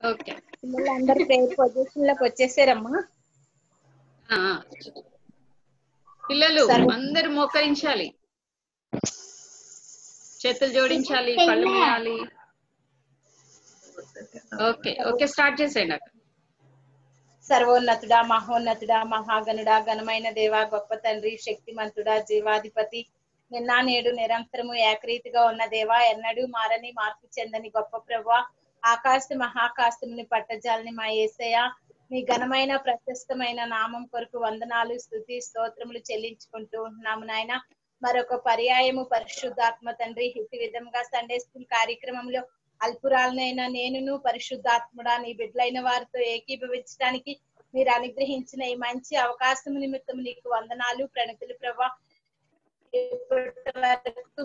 Okay. పిల్లలు అందరు prayer పొజిషన్లోకి వచ్చేసారమ్మా. పిల్లలు. అందరు మోకరించాలి. చేతులు జోడించాలి కళ్ళు మూయాలి. ఓకే ఓకే స్టార్ట్ చేసేయండి అక్క. సర్వోన్నతుడా మహోన్నతుడా మహాగణుడా ఘనమైన దేవా గొప్ప తండ్రి శక్తిమంతుడా జీవాధిపతి. నిన్న నేడు నిరంతరము ఏకరీతిగా ఉన్న దేవా ఎన్నడూ మారని మార్పు చెందని గొప్ప ప్రభు ఆకాశ మహాకాశముని పట్టజాలని మా ఏసయ మీ ఘనమైన ప్రశస్తమైన నామం కొరకు వందనాలు స్థుతి స్తోత్రములు చెల్లించుకుంటూ ఉన్నాము నాయన. మరొక పర్యాయము పరిశుద్ధాత్మ తండ్రి ఇటు విధంగా సండే స్కూల్ కార్యక్రమంలో అల్పురాలనైనా నేనును పరిశుద్ధాత్ముడా నీ బిడ్డలైన వారితో ఏకీభవించడానికి మీరు అనుగ్రహించిన ఈ మంచి అవకాశం నిమిత్తం నీకు వందనాలు ప్రణతులు ప్రభా.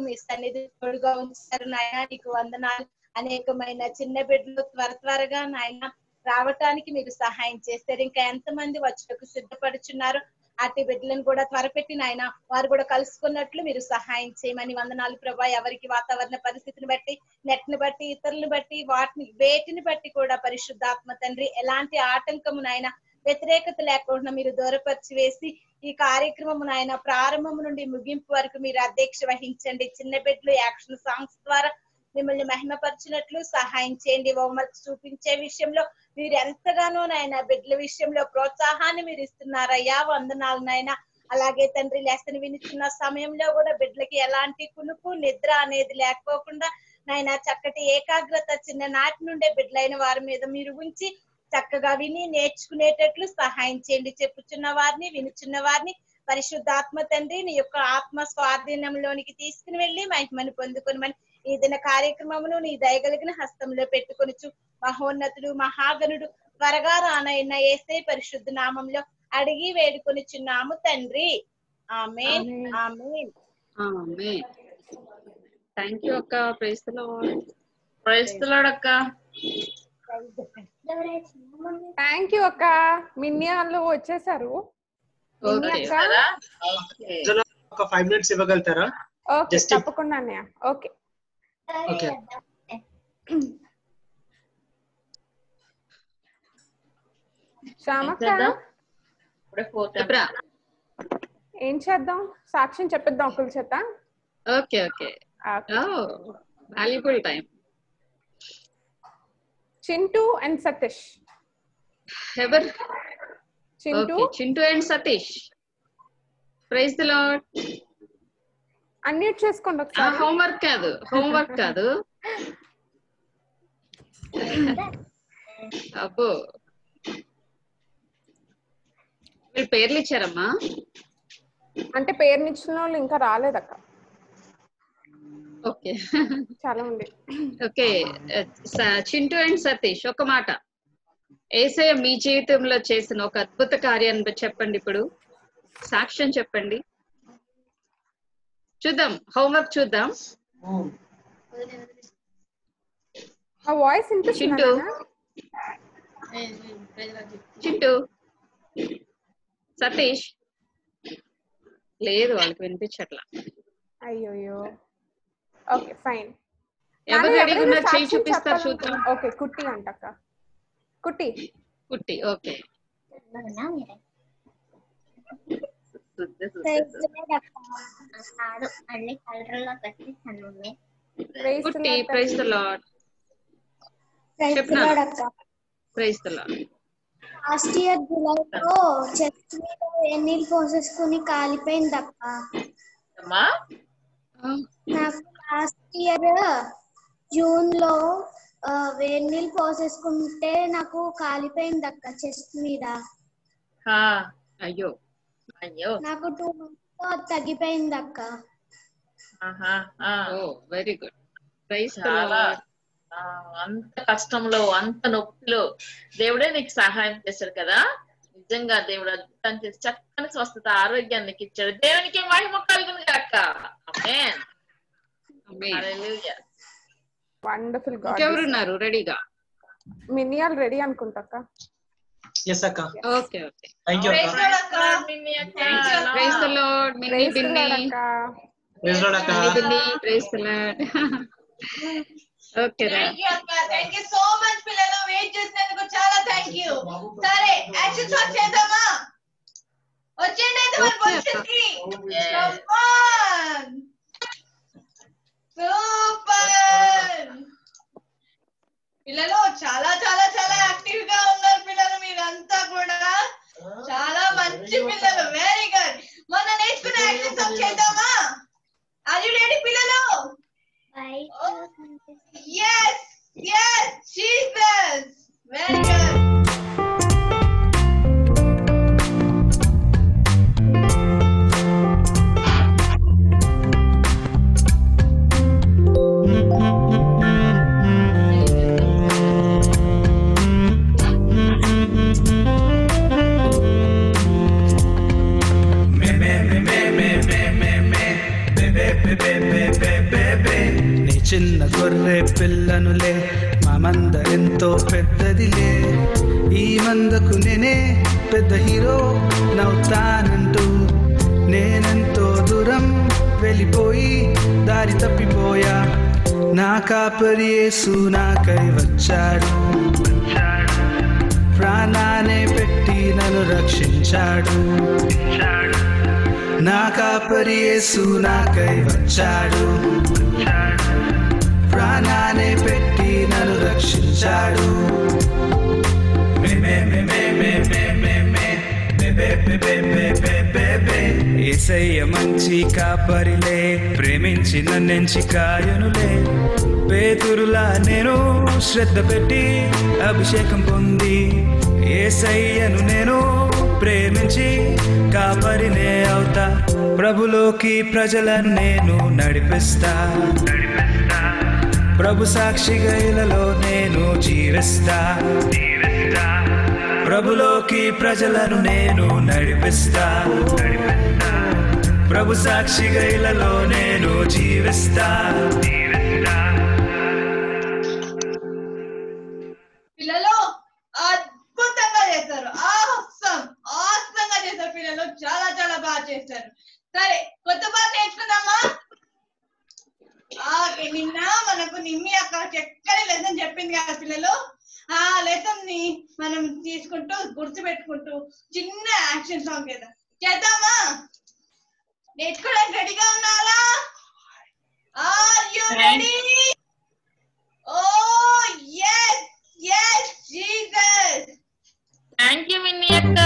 మీ సన్నిధి తోడుగా ఉంచారు నాయన. నీకు వందనాలు అనేకమైన చిన్న బిడ్డలు త్వర త్వరగా నాయన రావటానికి మీరు సహాయం చేస్తారు. ఇంకా ఎంతమంది వచ్చటకు సిద్ధపడుచున్నారు? అట్టి బిడ్డలను కూడా త్వరపెట్టి నాయన వారు కూడా కలుసుకున్నట్లు మీరు సహాయం చేయమని వందనాలు ప్రభా. ఎవరికి వాతావరణ పరిస్థితిని బట్టి నెట్ని బట్టి ఇతరులను బట్టి వాటిని వేటిని బట్టి కూడా పరిశుద్ధాత్మ తండ్రి ఎలాంటి ఆటంకము నాయన వ్యతిరేకత లేకుండా మీరు దూరపరిచి వేసి ఈ కార్యక్రమం నాయన ప్రారంభం నుండి ముగింపు వరకు మీరు అధ్యక్ష వహించండి. చిన్న బిడ్డలు యాక్షన్ సాంగ్స్ ద్వారా మిమ్మల్ని మహిమపరిచినట్లు సహాయం చేయండి. బహుమతి చూపించే విషయంలో మీరు ఎంతగానో నాయన బిడ్డల విషయంలో ప్రోత్సాహాన్ని మీరు ఇస్తున్నారయ్యా వందనాలు నాయన. అలాగే తండ్రి లెసన్ వినిస్తున్న సమయంలో కూడా బిడ్డలకి ఎలాంటి కునుకు నిద్ర అనేది లేకపోకుండా నాయన చక్కటి ఏకాగ్రత చిన్న నాటి నుండే బిడ్డలైన వారి మీద మీరు ఉంచి చక్కగా విని నేర్చుకునేటట్లు సహాయం చేయండి. చెప్పుచున్న వారిని వినుచున్న వారిని పరిశుద్ధాత్మ తండ్రి నీ యొక్క ఆత్మ స్వాధీనంలోనికి తీసుకుని వెళ్ళి మహిమను పొందుకొని ఈ దిన కార్యక్రమమును నీ దయగలిగిన హస్తంలో పెట్టుకొనుచు. మహోన్నతుడు మహాగణుడు త్వరగా రానైన ఏసే పరిశుద్ధ నామంలో అడిగి వేడుకొనిచున్నాము తండ్రి. ఆమెన్. ఆమెన్. థ్యాంక్ యూ అక్క. ప్రైస్ ప్రయత్నాడక్క థ్యాంక్ యూ అక్క. మిన్యాలు వచ్చేసారు. అక్క? ఒక ఫైవ్ మినిట్స్ ఇవ్వగలుగుతారా? ఓకే తప్పకుండా ఓకే. ఓకే. ఏం చేద్దాం? సాక్ష్యం చెప్పిద్దాం ఒకరి చేత. Okay okay. Valuable time Chintu and Satish. ఎవరు? Chintu. Chintu and Satish. Praise the Lord. Unmute చేసుకోండి ఒకసారి. హోంవర్క్ కాదు హోంవర్క్ కాదు. అబ్బో. వీళ్ళు పేర్లు ఇచ్చారమ్మా? అంటే పేరునిచ్చిన వాళ్ళు ఇంకా రాలేదక్క. ఓకే. చాలా ఉంది ఓకే చింటూ అండ్ సతీష్ ఒక మాట. ఏసయ్య మీ జీవితంలో చేసిన ఒక అద్భుత కార్యాన్ని చెప్పండి ఇప్పుడు. సాక్ష్యం చెప్పండి. చూద్దాం. హోంవర్క్ చూద్దాం. ఆ వాయిస్ చింటూ. చింటూ. సతీష్. లేదు వాళ్ళకి వినిపించట్లా. అయ్యోయ్యో. Okay fine. ఎవరు రెడీగా ఉన్నారు? చేయి చూపిస్తారు చూద్దాం. ఓకే కుట్టి అంటక్క. కుట్టి. కుట్టి okay. Praise praise last year జూలైలో చెస్ట్ మీద ఎన్నీళ్ళు పోసేసుకుని కాలిపోయింది అక్క నాకు లాస్ట్ ఇయర్ జూన్లో వేడి నీళ్ళు పోసేసుకుంటే నాకు కాలిపోయింది అక్క చెస్ట్ మీద. హా, అయ్యో. అయ్యో. నాకు టూ మంత్స్ తగ్గిపోయింది అక్క ఆహా, ఆ. Oh very good. చాలా. అంత కష్టంలో అంత నొప్పిలో. దేవుడే నీకు సహాయం చేశాడు కదా. నిజంగా దేవుడు అద్భుతం చేసి చక్కని స్వస్థత ఆరోగ్యాన్ని నీకు ఇచ్చాడు. దేవునికి మహిమ కలుగును గాక ఆమేన్ హల్లెలూయా వండర్ఫుల్ ఉన్నారు రెడీగా మినియాల్ రెడీ అనుకుంటాక్క ఎస్ అక్క okay okay thank you Praise అక్క the Lord, మిన్ని అక్క. Praise the Lord Minni praise Binni అక్క ప్రైజ్ లార్డ్ అక్క Minni Binni praise the Lord okay రా థ్యాంక్ యూ అక్క థ్యాంక్ యూ సో మచ్ పిల్లలు. వెయిట్ చేసినందుకు చాలా థ్యాంక్ యూ సరే యాక్షన్ షాట్ చేద్దామా? వచ్చేయండి అయితే మన Okay, పొజిషన్కి Yes. సూపర్ పిల్లలు చాలా చాలా చాలా యాక్టివ్గా ఉన్నారు పిల్లలు మీరంతా కూడా. చాలా మంచి పిల్లలు. వెరీ గుడ్ మొన్న నేర్చుకున్న యాక్షన్ చేద్దామా? అది రెడీ పిల్లలు? Yes, yes, Jesus. Very good. చిన్న గొర్రె పిల్లనులే మా మంద ఎంతో పెద్దదిలే. ఈ మందకు నేనే పెద్ద హీరో నవ్వుతానంటూ నేనెంతో దూరం వెళ్ళిపోయి దారి తప్పిపోయా. నా కాపరి నాకై వచ్చాడు. ప్రాణానే పెట్టి నన్ను రక్షించాడు. నా కాపరి నాకై వచ్చాడు. ప్రాణానే పెట్టి నన్ను రక్షించాడు ఏసయ్య మంచి కాపరిలే ప్రేమించి నన్నెంచి కాయనులే పేతురులా నేను శ్రద్ధ పెట్టి అభిషేకం పొంది ఏసయ్యను నేను ప్రేమించి కాపరినే అవుతా ప్రభులోకి ప్రజలను నేను నడిపిస్తా ప్రభు సాక్షిగా ఇలలో నేను జీవిస్తా. ప్రభులోకి ప్రజలను నేను నడిపిస్తా. ప్రభు సాక్షిగా ఇలలో నేను జీవిస్తా. పిల్లలు నేర్చుకోవడానికి రెడీగా ఉన్నారా are you ready oh yes yes jesus. Thank you Minni అక్క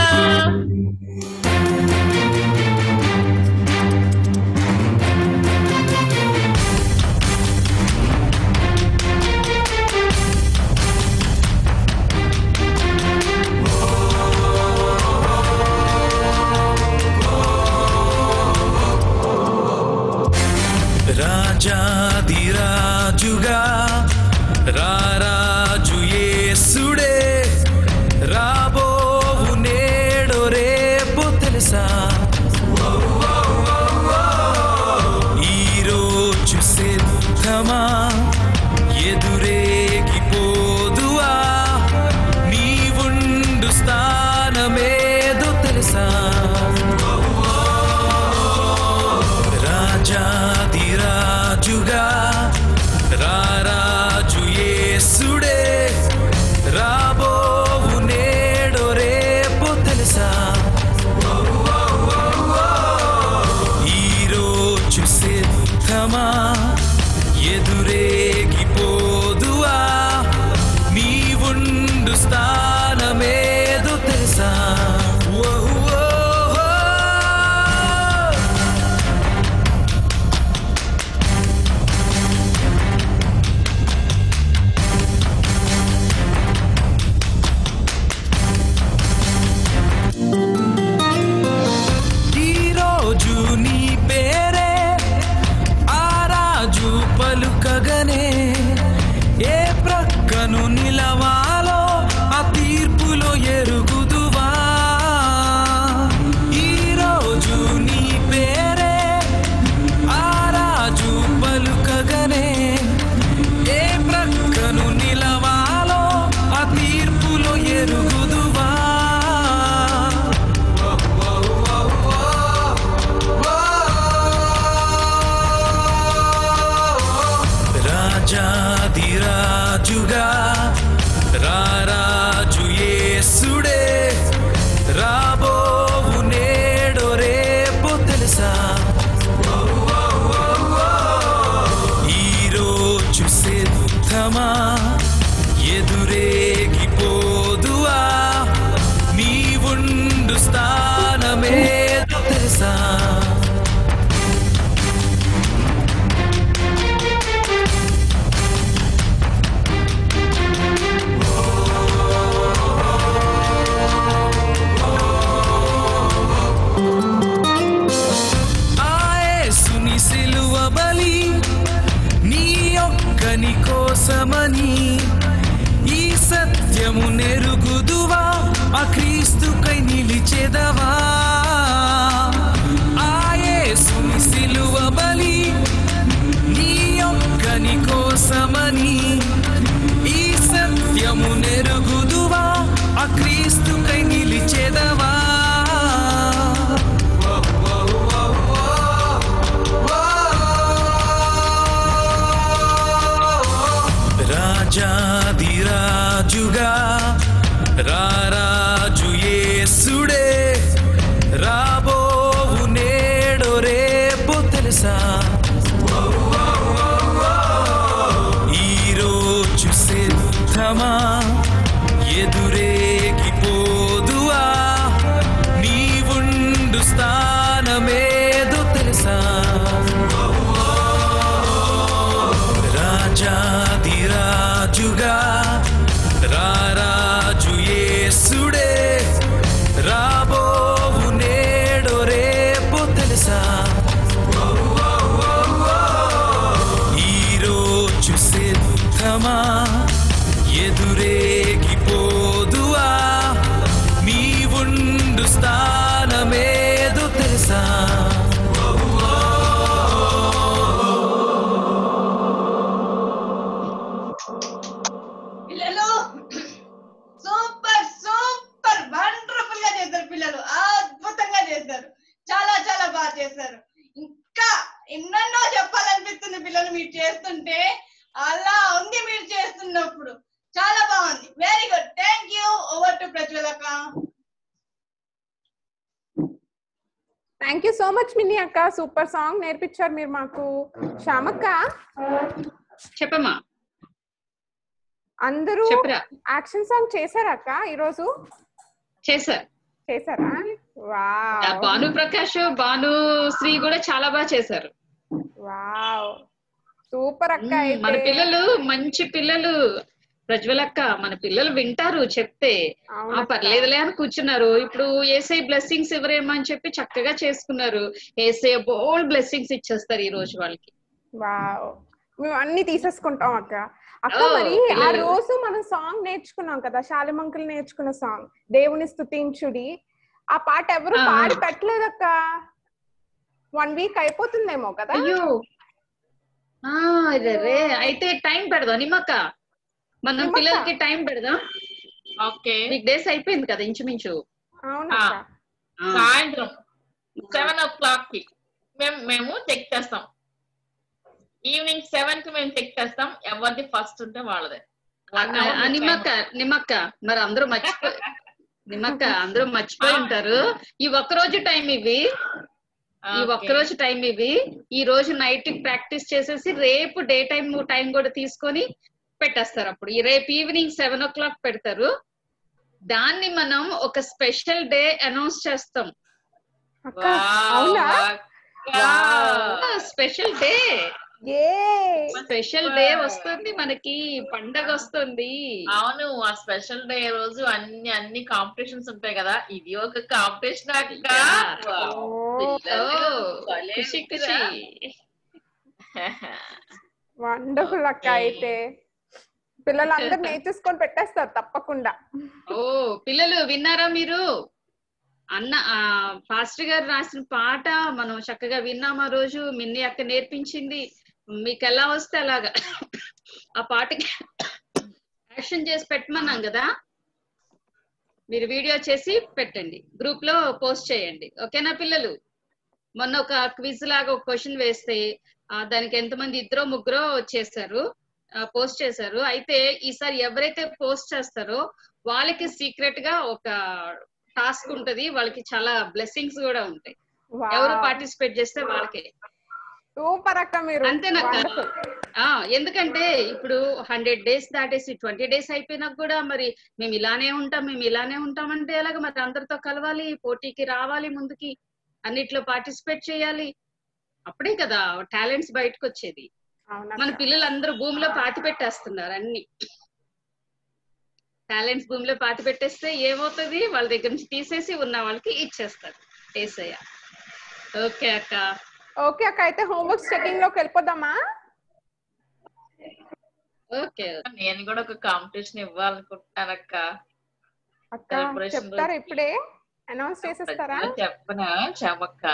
吗？సూపర్ సాంగ్ నేర్పించారు మీరు మాకు. శ్యామక్క? చెప్పమ్మా. అందరూ యాక్షన్ సాంగ్ చేశారా అక్క ఈరోజు? చేశారు? చేశారా భాను ప్రకాష్ భాను శ్రీ కూడా చాలా బాగా చేశారు. వావ్. సూపర్ అక్క మన పిల్లలు మంచి పిల్లలు. ప్రజ్వలక్క మన పిల్లలు వింటారు చెప్తే ఆ. పర్లేదులే అని కూర్చున్నారు. ఇప్పుడు ఏసై బ్లెస్సింగ్స్ ఎవరేమో అని చెప్పి చక్కగా చేసుకున్నారు. ఏసై బోల్డ్ బ్లెస్సింగ్స్ ఇచ్చేస్తారు ఈ రోజు వాళ్ళకి. వావ్. మేము అన్ని తీసేసుకుంటాం అక్క. అక్క మరి ఆ. రోజు మనం సాంగ్ నేర్చుకున్నాం కదా శాలిమంకులు నేర్చుకున్న సాంగ్ దేవుని స్తుతించుడి. ఆ పాట ఎవరు. పాడి పెట్టలేదక్క. వన్ వీక్ అయిపోతుందేమో కదా. అయితే టైం పెడదాం. నిమ్మక్క. మనం. పిల్లలకి టైం పెడదాం. ఓకే. వీక్ డేస్ అయిపోయింది కదా ఇంచుమించు. సాయంత్రం. సెవెన్ ఓ క్లాక్కి మేము మేము చెక్ చేస్తాం. ఈవినింగ్ సెవెన్కి మేము చెక్ చేస్తాం. ఎవరిది ఫస్ట్ ఉంటే వాళ్ళదే. నిమ్మక్క నిమ్మక్క. మరి అందరూ మర్చిపో నిమ్మక్క అందరూ మర్చిపోయి ఉంటారు. ఈ ఒక్క రోజు టైం ఇవి. ఈ. ఒక్క రోజు టైం ఇవి. ఈ రోజు నైట్ ప్రాక్టీస్ చేసేసి రేపు డే టైం టైం కూడా తీసుకొని పెట్టేస్తారు అప్పుడు. ఈ రేపు ఈవినింగ్ సెవెన్ ఓ క్లాక్ పెడతారు. దాన్ని మనం ఒక స్పెషల్ డే అనౌన్స్ చేస్తాం. స్పెషల్ డే స్పెషల్ డే వస్తుంది మనకి. పండగ వస్తుంది. అవును ఆ స్పెషల్ డే రోజు అన్ని అన్ని కాంపిటీషన్స్ ఉంటాయి కదా. ఇది ఒక కాంపిటీషన్ అక్క. ఖుషి. ఖుషి. వండర్ఫుల్ అక్క. అయితే. పిల్లలందరూ నేర్చేసుకొని పెట్టేస్తారు తప్పకుండా. ఓ పిల్లలు విన్నారా మీరు? అన్న పాస్టర్ గారు రాసిన పాట మనం చక్కగా విన్నాం ఆ రోజు మిన్ని అక్క నేర్పించింది. మీకు ఎలా వస్తే అలాగా? ఆ పాటకి యాక్షన్ చేసి పెట్టమన్నాం కదా? మీరు వీడియో చేసి పెట్టండి. గ్రూప్లో పోస్ట్ చేయండి. ఓకేనా పిల్లలు? మొన్న ఒక క్విజ్ లాగా ఒక క్వశ్చన్ వేస్తే దానికి ఎంతమంది ఇద్దరో ముగ్గురో చేశారు పోస్ట్ చేశారు. అయితే ఈసారి ఎవరైతే పోస్ట్ చేస్తారో వాళ్ళకి సీక్రెట్గా ఒక టాస్క్ ఉంటది. వాళ్ళకి చాలా బ్లెస్సింగ్స్ కూడా ఉంటాయి. ఎవరు. పార్టిసిపేట్ చేస్తే వాళ్ళకే. సూపర్ అక్క మీరు. అంతేనక్క. ఆ ఎందుకంటే ఇప్పుడు హండ్రెడ్ డేస్ దాటేసి ట్వంటీ డేస్ అయిపోయినా కూడా మరి మేము ఇలానే ఉంటాం మేము ఇలానే ఉంటాం అంటే ఎలాగ మరి అందరితో కలవాలి పోటీకి రావాలి ముందుకి అన్నిట్లో పార్టిసిపేట్ చేయాలి. అప్పుడే కదా టాలెంట్స్ బయటకు వచ్చేది. మన పిల్లలందరూ భూమిలో పాతి పెట్టేస్తున్నారు అన్ని. టాలెంట్స్ భూమిలో పాతి పెట్టేస్తే ఏమవుతుంది? వాళ్ళ దగ్గర నుంచి తీసేసి ఉన్న వాళ్ళకి ఇచ్చేస్తారు. ఏసయ్య. ఓకే అక్క. ఓకే అక్క అయితే హోంవర్క్ చెకింగ్లోకి వెళ్ళిపోదామా? ఓకే నేను కూడా ఒక కాంపిటీషన్ ఇవ్వాలనుకుంటున్నాను అక్క. చెప్తారా. ఇప్పుడే? అనౌన్స్ చేసేస్తారా? చెప్పనా చమక్క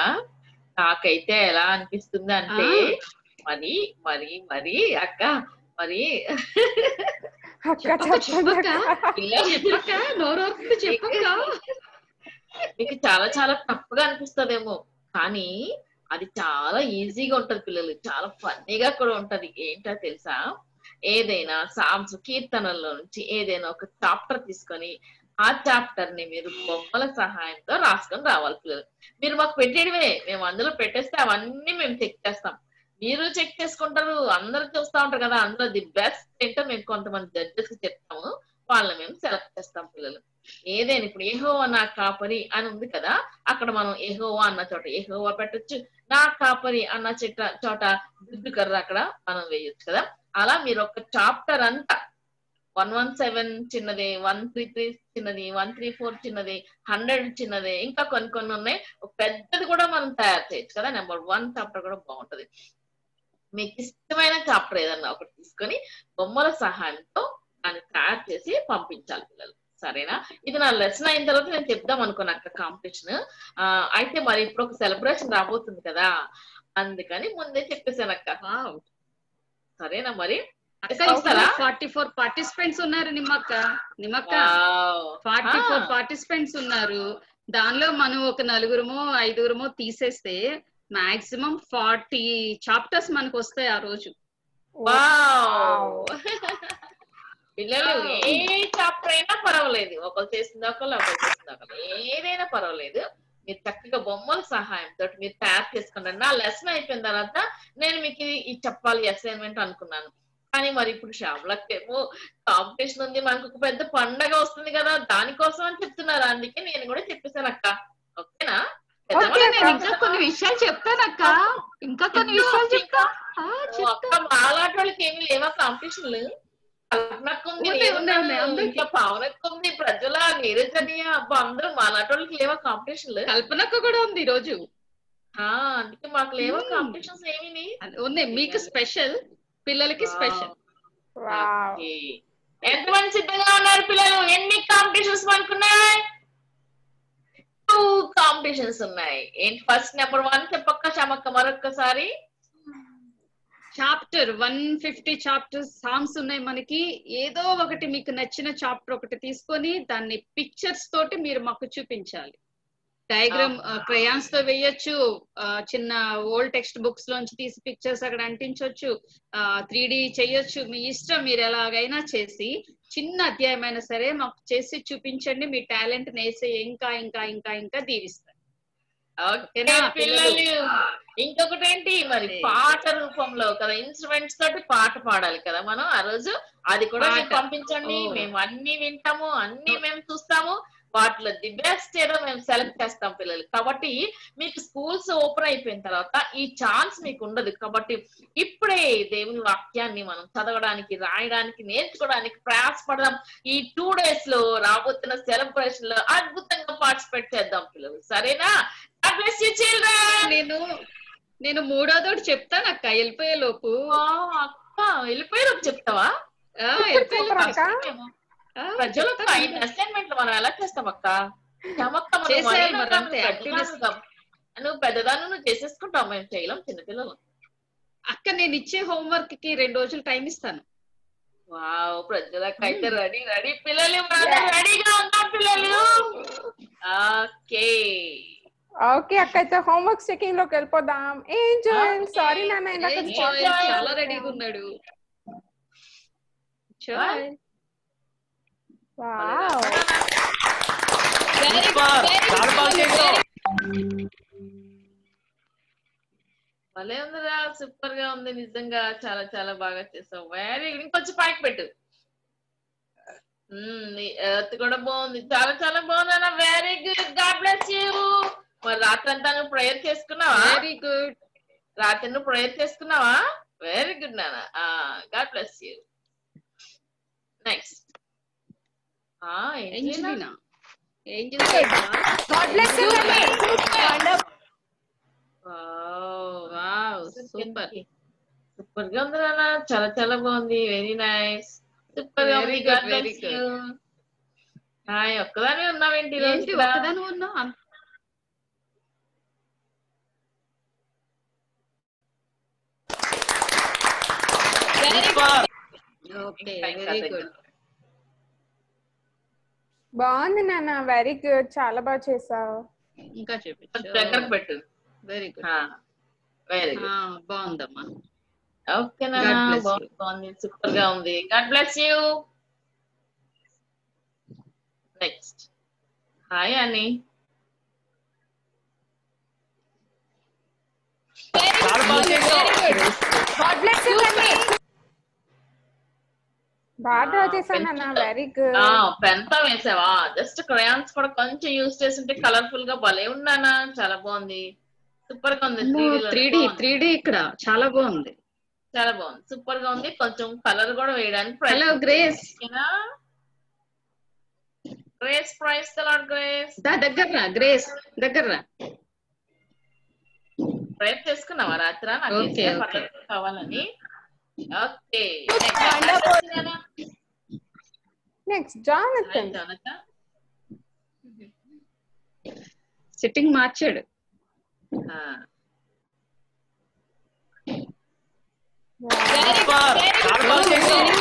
నాకైతే ఎలా అనిపిస్తుంది అంటే మరి మరి మరి అక్క మరి. చెప్పక్క నోరొస్తుంది చెప్పక్క మీకు చాలా చాలా టఫ్గా అనిపిస్తదేమో. కానీ అది చాలా ఈజీగా ఉంటది పిల్లలు. చాలా ఫన్నీగా కూడా ఉంటది. ఏంటో తెలుసా? ఏదైనా సాంస్ కీర్తనల్లో నుంచి ఏదైనా ఒక చాప్టర్ తీసుకొని ఆ చాప్టర్ని మీరు బొమ్మల సహాయంతో రాసుకొని రావాలి పిల్లలు. మీరు మాకు పెట్టేయడమే. మేము అందులో పెట్టేస్తే అవన్నీ మేము చెక్ చేస్తాం మీరు చెక్ చేసుకుంటారు అందరు చూస్తా ఉంటారు కదా అందులో ది బెస్ట్ ఏంటో మేము కొంతమంది జడ్జెస్కి చెప్తాము వాళ్ళని మేము సెలెక్ట్ చేస్తాం పిల్లలు. ఏదైనా ఇప్పుడు ఏహోవా నా కాపరి అని ఉంది కదా అక్కడ మనం ఏహోవా అన్న చోట ఏహోవా పెట్టొచ్చు నా కాపరి అన్న చెట్ట చోట దుడ్డు కర్ర అక్కడ మనం వేయొచ్చు కదా. అలా మీరు ఒక చాప్టర్ అంతా వన్ వన్ సెవెన్ చిన్నది వన్ త్రీ త్రీ చిన్నది వన్ త్రీ ఫోర్ చిన్నది హండ్రెడ్ చిన్నది ఇంకా కొన్ని కొన్ని ఉన్నాయి. పెద్దది కూడా మనం తయారు చేయొచ్చు కదా నెంబర్ వన్ చాప్టర్ కూడా బాగుంటది. మీకు ఇష్టమైన చాప్టర్ ఏదన్నా ఒకటి తీసుకొని బొమ్మల సహాయంతో దాన్ని తయారు చేసి పంపించాలి పిల్లలు సరేనా ఇది నా లెసన్ అయిన తర్వాత నేను చెప్దాం అనుకున్నా అక్క కాంపిటీషన్ అయితే మరి ఇప్పుడు ఒక సెలబ్రేషన్ రాబోతుంది కదా అందుకని ముందే చెప్పేశాను అక్క. సరేనా మరి? ఫార్టీ ఫోర్ పార్టిసిపెంట్స్ ఉన్నారు నిమ్మక్క నిమ్మక్క. ఫార్టీ. ఫోర్ పార్టిసిపెంట్స్ ఉన్నారు దానిలో మనం ఒక నలుగురమో ఐదుగురమో తీసేస్తే మాక్సిమం ఫార్టీ చాప్టర్స్ మనకు వస్తాయి ఆ రోజు. వావ్. పిల్లలు ఏ చాప్టర్ అయినా పర్వాలేదు. ఒకరు చేసింది ఒకళ్ళు ఒకరు చేసింది ఒకళ్ళు. ఏదైనా పర్వాలేదు. మీరు చక్కగా బొమ్మల సహాయంతో మీరు తయారు చేసుకున్నారు నా లెసన్ అయిపోయిన తర్వాత నేను మీకు ఇది- చెప్పాలి అసైన్మెంట్ అనుకున్నాను. కానీ మరి ఇప్పుడు శ్యామలకేమో కాంపిటీషన్ ఉంది. మనకు ఒక పెద్ద పండగ వస్తుంది కదా. దానికోసం అని చెప్తున్నారు. అందుకే నేను కూడా చెప్పేశాను అక్క. ఓకేనా? ఓకే నేను ఇంకా కొన్ని విషయాలు చెప్తానక్క ఇంకా కొన్ని విషయాలు చెప్తా చెప్తా అక్క మాలాంటి వాళ్ళకి ఏమి లేవా కాంపిటీషన్లు పవనకుంది ప్రజల నీరజనియ అబ్బా అందరూ మాలాంటి వాళ్ళకి లేవా కాంపిటీషన్లు కల్పనక్క కూడా ఉంది ఈ రోజు ఆ, అందుకే మాకు లేవా. కాంపిటీషన్స్ ఏమి ఉంది మీకు స్పెషల్ పిల్లలకి స్పెషల్ వావ్ ఎంతమంది సిద్ధంగా ఉన్నారు పిల్లలు? ఎన్ని కాంపిటీషన్స్ మనకున్నాయి టూ కాంపిటీషన్స్ ఉన్నాయి. ఏంటి ఫస్ట్ నెంబర్ వన్ చెప్పక్క చమక్క మరొక్కసారి. Chapter one fifty chapters songs ఉన్నాయి మనకి. ఏదో ఒకటి మీకు నచ్చిన చాప్టర్ ఒకటి తీసుకొని దాన్ని పిక్చర్స్ తోటి మీరు మాకు చూపించాలి. డయాగ్రామ్ క్రయాన్స్తో వేయొచ్చు చిన్న ఓల్డ్ టెక్స్ట్ బుక్స్ లోంచి తీసి పిక్చర్స్ అక్కడ అంటించవచ్చు త్రీ డి చెయ్యొచ్చు మీ ఇష్టం మీరు ఎలాగైనా చేసి చిన్న అధ్యాయమైనా సరే మాకు చేసి చూపించండి మీ టాలెంట్ నేసే ఇంకా ఇంకా ఇంకా ఇంకా దీవిస్తారు. ఓకేనా పిల్లలు. ఇంకొకటి ఏంటి మరి. పాట రూపంలో కదా ఇన్స్ట్రుమెంట్స్ తోటి పాట పాడాలి కదా మనం ఆ రోజు అది కూడా పంపించండి. మేము అన్ని వింటాము అన్ని మేము చూస్తాము. వాటిలో ది బెస్ట్ ఏదో మేము సెలెక్ట్ చేస్తాం పిల్లలు కాబట్టి మీకు స్కూల్స్ ఓపెన్ అయిపోయిన తర్వాత ఈ ఛాన్స్ మీకు ఉండదు. కాబట్టి ఇప్పుడే దేవుని వాక్యాన్ని మనం చదవడానికి రాయడానికి నేర్చుకోవడానికి ప్రయాసపడదాం. ఈ టూ డేస్లో రాబోతున్న సెలబ్రేషన్లో అద్భుతంగా పార్టిసిపేట్ చేద్దాం పిల్లలు. సరేనా. నేను నేను మూడోదోటి చెప్తాను అక్క. వెళ్ళిపోయే లోపు అక్క వెళ్ళిపోయారు చెప్తావా? ఆ, వెళ్ళిపోయే లోపు అక్క ఆ, ప్రజలకు చెప్తాను. అయిన అసైన్మెంట్ మనం ఎలా చేస్తాం అక్క? నువ్వు. పెద్దదాన్ని నువ్వు చేసేసుకుంటావు మేము చేయలేం చిన్నపిల్లలు అక్క నేను ఇచ్చే హోంవర్క్కి రెండు రోజులు టైం ఇస్తాను. వావ్ ప్రజలకు అయితే రెడీ రెడీ. పిల్లలు రెడీగా ఉన్నాం పిల్లలు. ఓకే. ఓకే అక్క అయితే హోంవర్క్ చెకింగ్లోకి వెళ్ళిపోదాం సారీ నాన్న ఏం spoil జోయల్ చేశాను. చాలా రెడీగా ఉన్నాడు. Joel. Wow Very good, Super. very చాలా బాగా good, చేసావు. very భలే ఉందిరా సూపర్గా ఉంది. నిజంగా చాలా చాలా బాగా చేసావు. వెరీ ఇంకొంచెం పైకి పెట్టు. ఎర్త్ కూడా బాగుంది. చాలా చాలా బాగుంది అన్న. Very good God bless you మరి రాత్రి అంతా నువ్వు ప్రేయర్ చేసుకున్నావా? వెరీ గుడ్ రాత్రి నువ్వు ప్రేయర్ చేసుకున్నావా? వెరీ గుడ్ నాన్న. God bless you next Angelina Angel God bless you wow super సూపర్గా ఉంది నాన్న. చాలా చాలా బాగుంది. వెరీ నైస్ సూపర్గా హాయ్ ఒక్కదాని ఉన్నావేంటి? ఒక్కదాని ఉన్నా. Okay very. గుడ్ బాగుంది నాన్న. వెరీ గుడ్ చాలా బాగా చేసావు. ఇంకా చూపించు దగ్గరకు పెట్టు? వెరీ గుడ్ వెరీ గుడ్ బాగుందమ్మా. Okay God bless you. బాగుంది. సూపర్గా ఉంది God bless you next hi అని గాడ్ బ్లెస్ యూ బాగా డ్రా చేశాను నాన్న వెరీ గుడ్ పెన్తో వేసావా? జస్ట్ క్రయాన్స్ కూడా కొంచెం యూజ్ చేస్తుంటే కలర్ఫుల్గా భలే ఉన్నానా? చాలా బాగుంది. సూపర్గా ఉంది 3D లో త్రీ డి. త్రీ డి ఇక్కడ చాలా బాగుంది. చాలా బాగుంది. సూపర్గా ఉంది. కొంచెం కలర్ కూడా వేయడానికి hello Grace Grace praise Lord Grace దా దగ్గర రా గ్రేస్ దగ్గర రా ప్రయత్నం చేసుకున్నావా? రాత్ర? నాకు Okay, వేసే okay. పద్ధతి కావాలని ఓకే నెక్స్ట్ జానథన్ సిట్టింగ్ మార్చాడు భలే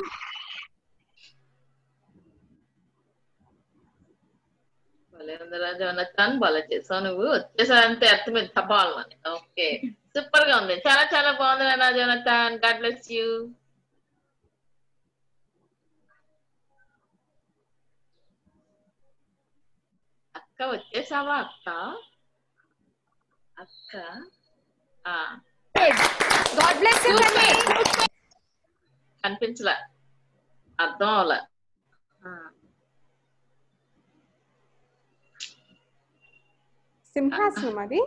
ఉందిరా జోనతాన్ భలే చేసావు నువ్వు వచ్చేసారంటే అర్థం మీద తప్పాలని ఓకే సూపర్గా ఉంది చాలా చాలా బాగుంది నా జోనతాన్ గాడ్ బ్లెస్ యూ అక్క వచ్చేసావా అక్క అక్క ఆ గాడ్ బ్లెస్ యూ కనిపించలే అర్థం అవలే సింహాసనం అది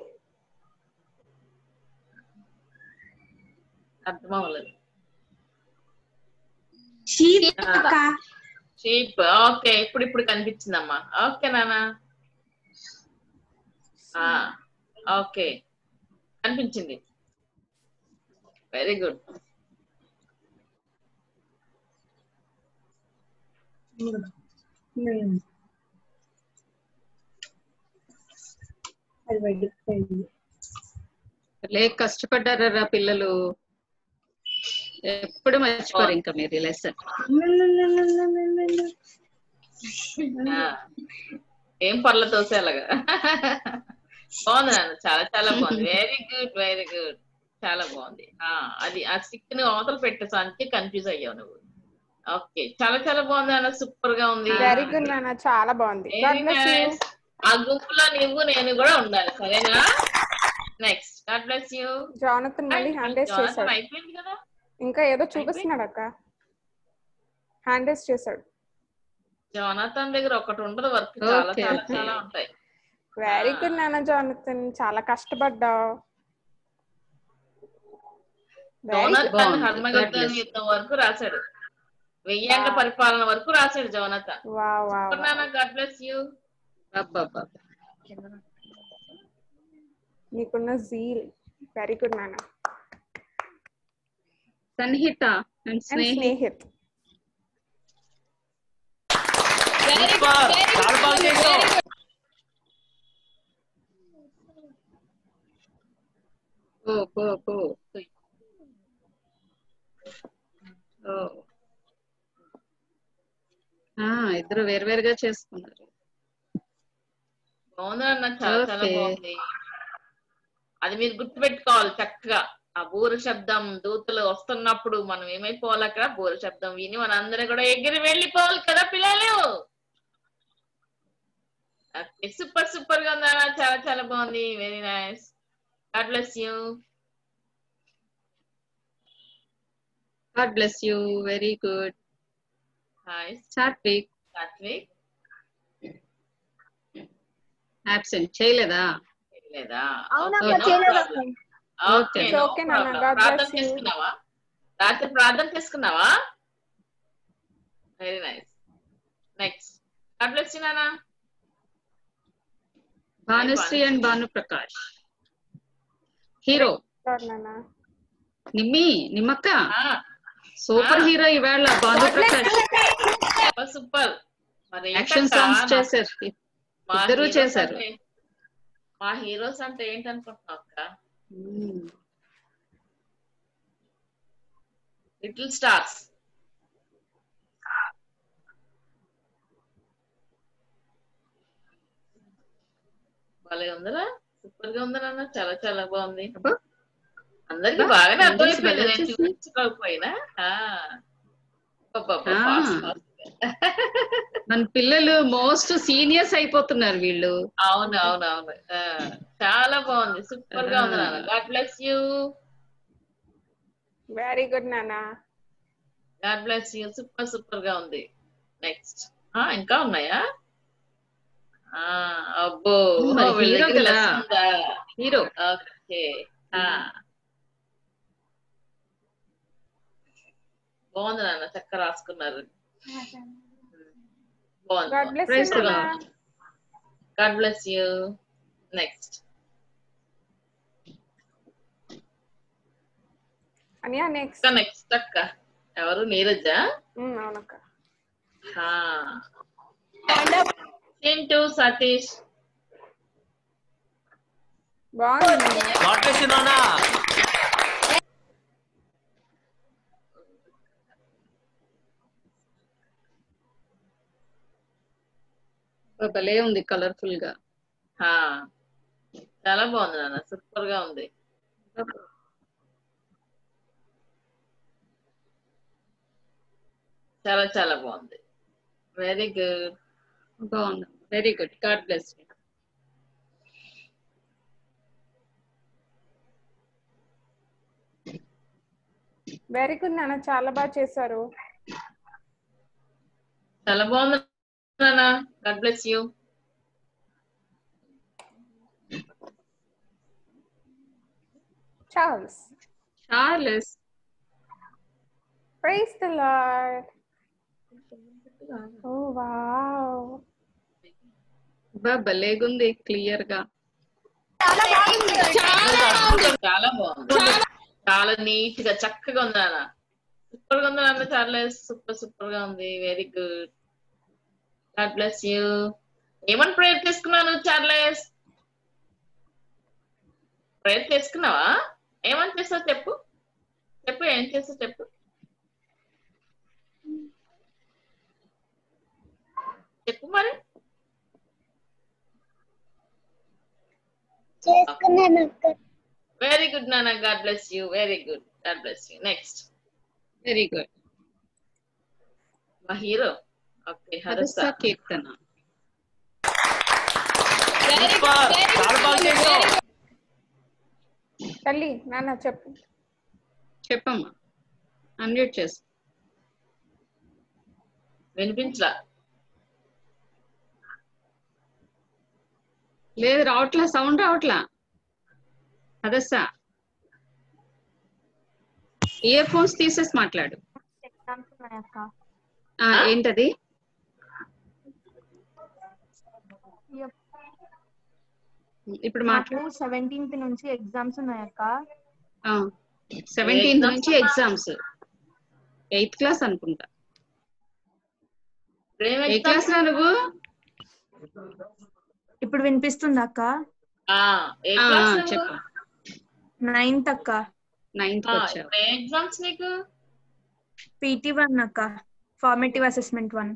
అర్థం అవ్వలేదు అక్క షీప్ ఓకే ఇప్పుడు ఇప్పుడు కనిపించిందమ్మా ఓకే నానా ఓకే కనిపించింది వెరీ గుడ్ లే కష్టపడ్డారా పిల్లలు? ఎప్పుడు మర్చిపోరు ఇంకా మీరు లెసన్ ఏం పర్ల తోసే అలాగా. బాగుంది నాన్న చాలా చాలా బాగుంది. వెరీ గుడ్ వెరీ గుడ్ చాలా బాగుంది. ఆ అది ఆ స్టిక్ని అవతల పెట్టేసా అందుకే కన్ఫ్యూజ్ అయ్యావు నువ్వు. ఓకే చాలా చాలా బాగుంది అన్న సూపర్గా ఉంది. వెరీ గుడ్ నాన్న చాలా బాగుంది. ఆ గుంపులో నువ్వు నేను కూడా ఉండాలి. సరేనా? Next God bless you Jonathan మళ్ళీ హ్యాండ్ రేస్ చేశాడు. అయిపోయింది కదా? ఇంకా ఏదో చూపిస్తున్నాడు అక్క. హ్యాండ్ రేస్ చేశాడు. జోనాథన్ దగ్గర ఒకటి ఉండదు వర్క్. చాలా చాలా. చాలా ఉంటాయి. వెరీ. గుడ్ నాన్న జానథన్ చాలా కష్టపడ్డావు. హర్మగద్దన్ bless. యుద్ధం వరకు రాశాడు. వెయ్యేండ్ల పరిపాలన వరకు రాశాడు జోనాథన్ వా వా గాడ్ బ్లెస్ యూ అబ్బబ్బా నీకున్న జీల్ వెరీ గుడ్ నాన్న సన్హిత అండ్ అండ్ స్నేహి. స్నేహిత్. ఓ పో పో ఓ ఆ, ఇద్దరు వేరువేరుగా చేసుకున్నారు. బాగుంది అన్న చాలా చాలా Okay. బాగుంది. అది మీరు గుర్తుపెట్టుకోవాలి చక్కగా. ఆ బూర శబ్దం దూతలు వస్తున్నప్పుడు మనం ఏమైపోవాలి అక్కడ? బూర శబ్దం విని మన అందరం కూడా ఎగిరి వెళ్ళిపోవాలి కదా పిల్లలు? సూపర్ సూపర్గా ఉందా చాలా చాలా బాగుంది. Very nice God bless you God bless you very good hi Satvik Satvik absent చేయలేదా? లేదా ప్రార్థన. చేసుకున్నావా? రాత్రి ప్రార్థన చేసుకున్నావా? Very nice next God bless you నానా భానుశ్రీ అండ్ భాను ప్రకాష్ హీరో నిమ్మి నిమ్మక్క సూపర్ హీరో ఇవాళ భాను ప్రకాష్ సూపర్ మరి యాక్షన్? సాంగ్స్ చేశారు. ఇద్దరూ చేశారు. మా హీరోస్ అంటే ఏంటనుకుంటున్నావు అక్క? Little stars. భలే ఉందరా. సూపర్గా ఉందా నాన్న చాలా చాలా బాగుంది. అందరికి బాగానే అర్థమైపోయింది. నేను వచ్చేసింది. మన పిల్లలు మోస్ట్ సీనియర్స్ అయిపోతున్నారు వీళ్ళు. అవును అవును అవును. ఆ, చాలా బాగుంది. సూపర్గా ఉంది. నాన్న. God bless you very good నాన్న. గాడ్ బ్లెస్ యూ సూపర్ సూపర్గా ఉంది. నెక్స్ట్ ఇంకా ఉన్నాయా? ఆ, అబ్బో. దగ్గర కదా. హీరో. ఓకే. ఆ. బాగుంది నాన్న. చక్క రాసుకున్నారు. గాడ్ బ్లెస్ Praise the నాన్న Lord. God bless you next అనియా నెక్స్ట్ నెక్స్ట్ అక్క. ఎవరు? నీరజా? అవునక్క. చింటూ సతీష్. బాగుంది గాడ్ బ్లెస్ యు నానా భలే ఉంది కలర్ఫుల్గా. చాలా బాగుంది నాన్న సూపర్గా ఉంది. చాలా చాలా బాగుంది. వెరీ గుడ్ బాగుంది. Very good God bless very good నాన్న. చాలా బాగా చేశారు. చాలా బాగుంది నాన్న God bless you Charles Charles praise the Lord oh wow భలేగుంది క్లియర్గా. చాలా బాగుంది. చాలా నీట్గా చక్కగా ఉంది నాన్న. సూపర్గా ఉంది నాన్న చాలా సూపర్ సూపర్గా ఉంది. Very good God bless you ఏమని ప్రేయర్ చేసుకున్నాను చార్లెస్ ప్రేయర్ చేసుకున్నావా ఏమని చేస్తావు చెప్పు చెప్పు ఏం చేస్తావు చెప్పు చెప్పు మరి చేసుకున్నాను అక్క వెరీ గుడ్ నాన్న God bless you very good God bless you next very good మా హీరో ఓకే హరస హరస కీర్తన సూపర్ చాలా బాగా చేసావు తల్లి నాన్న చెప్పు చెప్పమ్మా అన్మ్యూట్ చేసు వినిపించలా లేదు రావట్లా సౌండ్ రావట్లా అదస్సా ఇయర్ ఫోన్స్ తీసేసి మాట్లాడు. ఎగ్జామ్స్ ఉన్నాయక్క. ఆ, ఏంటది? ఇప్పుడు మాకు సెవెంటీన్త్ నుంచి ఎగ్జామ్స్ ఉన్నాయక్క. సెవెంటీన్త్ నుంచి? ఎగ్జామ్స్ ఎయిత్ క్లాస్ అనుకుంటా. ఏ క్లాస్ నువ్వు? ఇప్పుడు వినిపిస్తుంది అక్క? చెప్పు. నైన్త్ అక్క. నైన్త్ ఎగ్జామ్స్ నీకు? పీటీ వన్ అక్క ఫార్మేటివ్ అసెస్మెంట్ వన్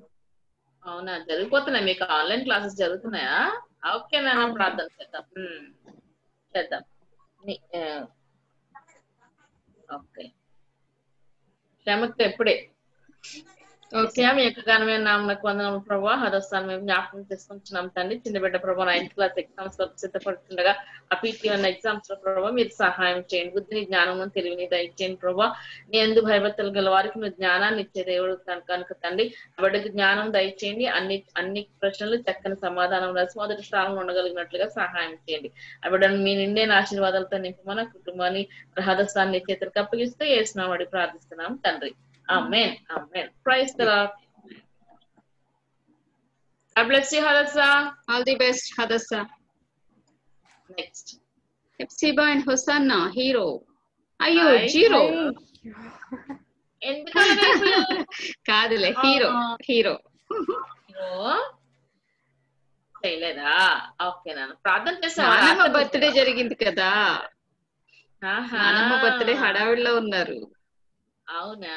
అవునా జరిగిపోతున్నాయి. మీకు ఆన్లైన్ క్లాసెస్ జరుగుతున్నాయా? ఓకే నాన్న అవును. ప్రార్థన చేద్దాం ఉమ్, చేద్దాం నీ- ఆ, ఓకే క్షమక్క ఎప్పుడే ఓకే మీ యొక్క ఘనమైన నామకు వందనము ప్రభా. హదస్థానం మేము జ్ఞాపకం చేసుకుంటున్నాం తండ్రి. చిన్న బిడ్డ ప్రభా నైన్త్ క్లాస్ ఎగ్జామ్స్ వరకు సిద్ధపడుతుండగా ఆ పీటీ వన్ ఎగ్జామ్స్లో ప్రభావ మీరు సహాయం చేయండి. బుద్ధిని జ్ఞానము తెలివిని దయచేయండి ప్రభా. నీ ఎందు భయభక్తులు గల వారికి మీరు జ్ఞానాన్ని ఇచ్చే దేవుడు కనుక కనుక తండ్రి. బిడ్డకు జ్ఞానం దయచేయండి. అన్ని అన్ని ప్రశ్నలు చక్కని సమాధానం రాసి మొదటి స్థానంలో ఉండగలిగినట్లుగా సహాయం చేయండి. ఆ బిడ్డను మీ నిండే ఆశీర్వాదాలతో నింపమని కుటుంబాన్ని హదస్థాన్ని చేతులకు అప్పగిస్తూ వేసినామడి ప్రార్థిస్తున్నాం తండ్రి. Amen. Amen. Praise the Lord. God bless you, Hadassa. All the best Hadassa Next. Hephzibah and Hosanna hero అయ్యో Hi. జీరో ఎందుకలా వేసావు? కాదులే హీరో Ah. Hero Hero? చేయలేదా ఓకే నాన్న ప్రార్థన చేసావా నానమ్మ రాత్రి బర్త్డే జరిగింది కదా ఆహా. నానమ్మ బర్త్డే హడావిడిలో ఉన్నారు అవునా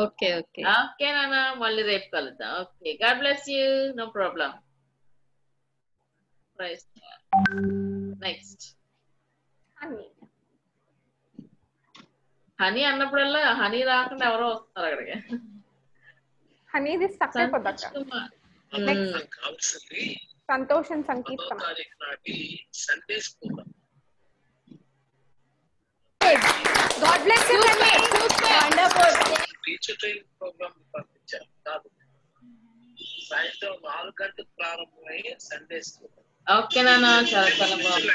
ఓకే ఓకే ఓకే నాన్న మళ్ళీ రేపు కలుద్దాం okay God bless you no problem praise next honey అన్నప్పుడల్లా honey రాకుండా ఎవరో వస్తారు అక్కడికి హనీది స్టక్ అయిపోద్ది అక్క కుమార్. Next. మ్మ్. కావాల్సింది సంతోషం పదో సంకీర్తన తారీఖు నాటి Sunday school God bless you teacher training programme పంపించారు. కాదు. సాయంత్రం నాలుగు గంటలకు ప్రారంభమయ్యే సండే స్కూల్ ఓకే నాన్న చాలా చాలా బాగుంది.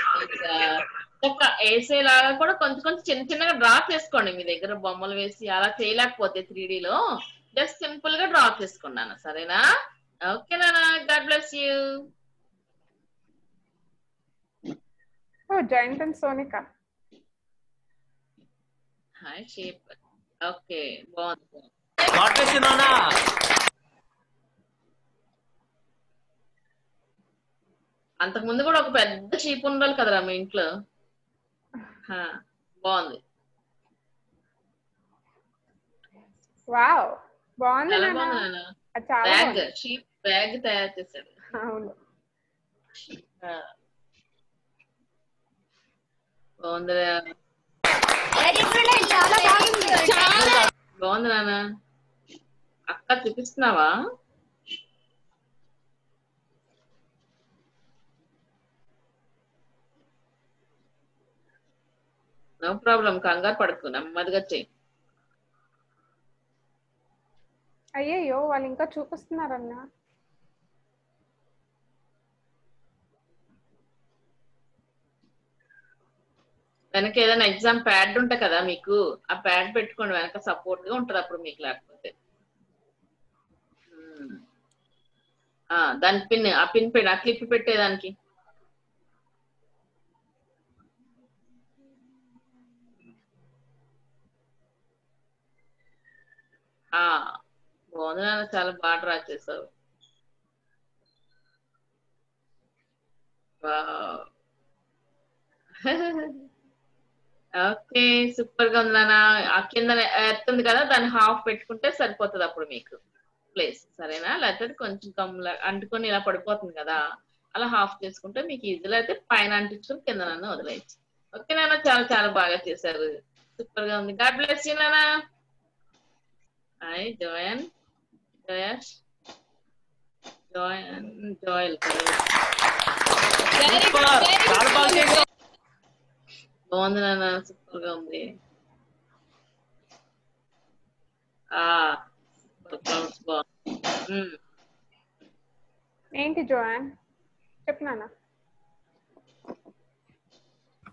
ఒక వేసేలాగా కూడా కొంచెం కొంచెం చిన్న చిన్నగా డ్రా చేసుకోండి మీ దగ్గర బొమ్మలు వేసి. అలా చేయలేకపోతే త్రీ లో జస్ట్ సింపుల్గా డ్రా చేసుకున్నాను సరేనా? ఓకే నాన్న God bless you oh Jayant and Sonika. Hi shape okay బాగుంది. అంతకు ముందు కూడా ఒక పెద్ద షీప్ ఉండాలి కదరా మీ ఇంట్లో? హా, బాగుంది. వావ్ బాగుంది చాలా బ్యాగ్ బాగుంది షీప్ బ్యాగ్ తయారు చేశాడు. అవును. బాగుందిరా. బాగుంది. నాన్న. అక్క చూపిస్తున్నావా? నో ప్రాబ్లం కంగారు పడకు నెమ్మదిగా చెయ్యి అయ్యయ్యో వాళ్ళు ఇంకా చూపిస్తున్నారన్నా. వెనక ఏదైనా ఎగ్జామ్ ప్యాడ్ ఉంటాయి కదా మీకు ఆ ప్యాడ్ పెట్టుకోండి వెనక సపోర్ట్గా ఉంటది అప్పుడు మీకు లేకపోతే. ఆ దాని పిన్ ఆ పిన్ పెట్టి ఆ క్లిప్ పెట్టేదానికి ఆ బాగుంది నాన్న చాలా బాగా డ్రా చేసావు వావ్. ఓకే సూపర్గా ఉంది నాన్న. ఆ కింద ఎర్త్ ఉంది కదా దాన్ని హాఫ్ పెట్టుకుంటే సరిపోతుంది అప్పుడు మీకు. ప్లేస్ సరేనా? లేకపోతే కొంచెం కమ్ములా అంటుకొని ఇలా పడిపోతుంది కదా. అలా హాఫ్ చేసుకుంటే మీకు ఈజీలో అయితే పైన అంటించుకుని కింద నన్ను వదిలేయచ్చు. ఓకే నాన్న చాలా చాలా బాగా చేశారు. సూపర్గా ఉంది. గాడ్ బ్లెస్ యూ నాన్న. Hi Joyan. Joyce Joyan Joel. చాలా బాగా. బాగుంది నాన్న సూపర్గా ఉంది ఆ క్లౌడ్స్ బాగుంది. ఏంటి జోయాన్ చెప్పు నాన్న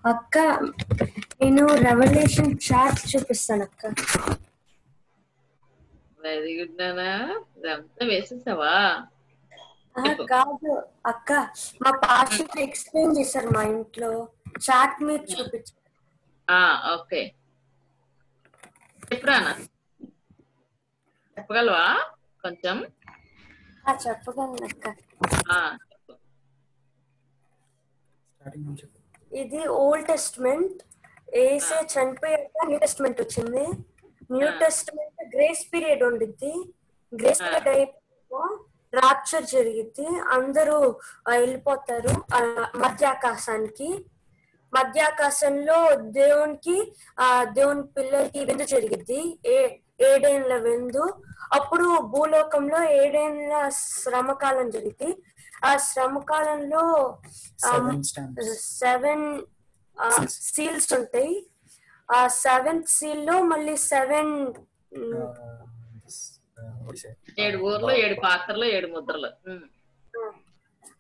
అక్క నేను రెవల్యూషన్ చార్ట్ చూపిస్తాను అక్క. వెరీ గుడ్ నానా ఇదంతా వేసేసావా? కాదు అక్క మా పాస్టర్ ఎక్స్ప్లెయిన్ చేశారు మా ఇంట్లో. చార్ట్ మీద చూపించారు ఆ ఓకే. చెప్పురానా చెప్పగలవా? కొంచెం. ఆ, చెప్పగలను అక్క. ఆ ఇది ఓల్డ్ టెస్ట్మెంట్. ఏసే చనిపోయాక న్యూ టెస్ట్మెంట్ వచ్చింది. న్యూ టెస్ట్మెంట్ గ్రేస్ పీరియడ్ ఉండిద్ది. గ్రేస్ పీరియడ్ అయిపో రాప్చర్ జరిగిద్ది. అందరూ వెళ్ళిపోతారు మధ్యాకాశానికి. మధ్యాకాశంలో దేవునికి ఆ దేవుని పిల్లలకి విందు జరిగిద్ది. ఏ ఏడేండ్ల విందు. అప్పుడు భూలోకంలో ఏడేండ్ల శ్రమకాలం జరిగింది ఆ శ్రమకాలంలో. సెవెన్ సీల్స్ ఉంటాయి. ఆ సెవెంత్ సీల్లో మళ్ళీ సెవెన్ ఏడు ఊర్లు ఏడు పాత్రలు ఏడు ముద్రలు.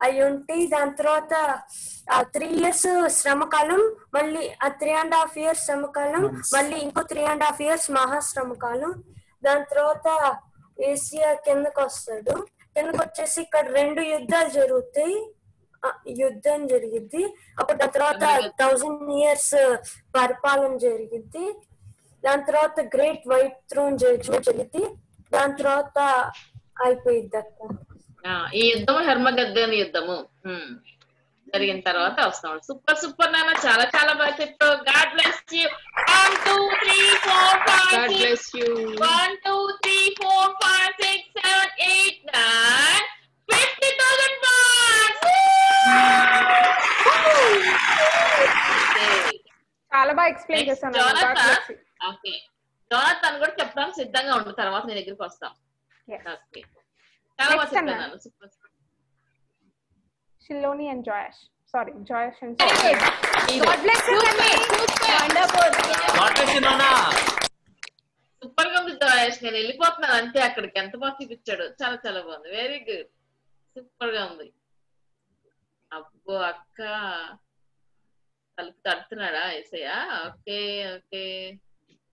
ఉమ్. అవి ఉంటాయి దాని తర్వాత ఆ త్రీ ఇయర్స్ శ్రమకాలం మళ్ళీ ఆ త్రీ అండ్ హాఫ్ ఇయర్స్ శ్రమకాలం మళ్ళీ ఇంకో త్రీ అండ్ హాఫ్ ఇయర్స్ మహాశ్రమకాలం దాని తర్వాత ఏసియా కిందకు వస్తాడు. కిందకు వచ్చేసి ఇక్కడ రెండు యుద్ధాలు జరుగుతాయి. ఆ, యుద్ధం జరిగిద్ది. అప్పుడు దాని తర్వాత థౌజండ్ ఇయర్స్ పరిపాలన జరిగిద్ది. దాని తర్వాత గ్రేట్ వైట్ థ్రోన్ జరిగిద్ది. దాని తర్వాత అయిపోయిద్ది అక్క ఆ, ఈ యుద్ధము హెర్మగద్దని యుద్ధము. జరిగిన తర్వాత వస్తాం సూపర్ సూపర్ నాన్న. చాలా చాలా బాగా చెప్పావు. God bless you. One two three four five God bless you. One two three four five six seven eight nine. Fifty thousand చాలా బాగా ఎక్స్ప్లెయిన్ చేశాను you. ఓకే. కూడా చెప్పడానికి సిద్ధంగా ఉండు. తర్వాత నీ దగ్గరికి వస్తాం. ఓకే. చాలా బాగా Next అన్న. చెప్పాను super Shiloni and Joyash. Sorry, Joyash and God bless you, Annie. Wonderful. God bless you, Nana. సూపర్గా ఉంది జోయేష్. నేను వెళ్ళిపోతున్నాను. అంతే అక్కడికి. ఎంత బాగా చూపించాడు. చాలా చాలా బాగుంది. వెరీ గుడ్ సూపర్గా ఉంది. అబ్బో అక్క. తలుపు తడుతున్నాడా? ఏసయ్యా? Okay okay.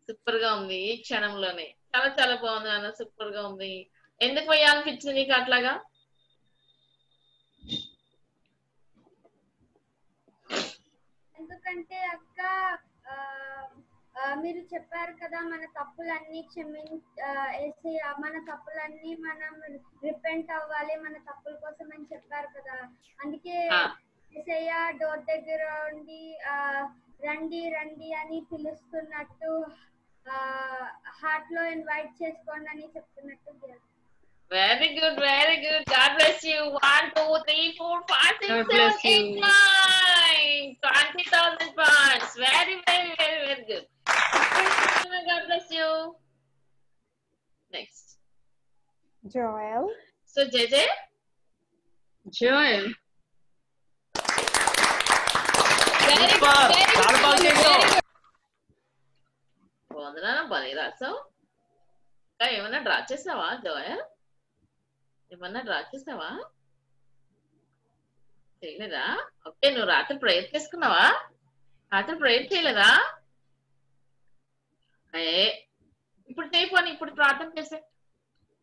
సూపర్గా ఉంది ఈ క్షణంలోనే. చాలా చాలా బాగుంది నాన్న. సూపర్గా ఉంది. ఎందుకు పోయా అనిపించింది నీకు అట్లాగా ఎందుకంటే అక్క మీరు చెప్పారు కదా మన తప్పులన్నీ క్షమి మన తప్పులన్నీ మనం రిపెంట్ అవ్వాలి మన తప్పుల కోసం అని చెప్పారు కదా అందుకే. ఏసయ్య డోర్ దగ్గర ఉండి రండి రండి అని పిలుస్తున్నట్టు హార్ట్లో ఇన్వైట్ చేసుకోండి అని చెప్తున్నట్టు చేశారు. Very good very good God bless you one two three four five God six bless seven eight you. Nine twenty thousand points very very very very good God bless you next Joel. So JJ Joel. Super చాలా బాగా చేసావు బాగుందినా బాగా రాసావు ఇంకా ఏమన్నా draw చేసావా జోయ ఏమన్నా draw చేసావా చేయలేదా? ఓకే నువ్వు రాత్రి ప్రేయర్ చేసుకున్నావా? రాత్రి ప్రేయర్ చేయలేదా? ఏ ఇప్పుడు చేయపోని ఇప్పుడు ప్రార్థన చేసే.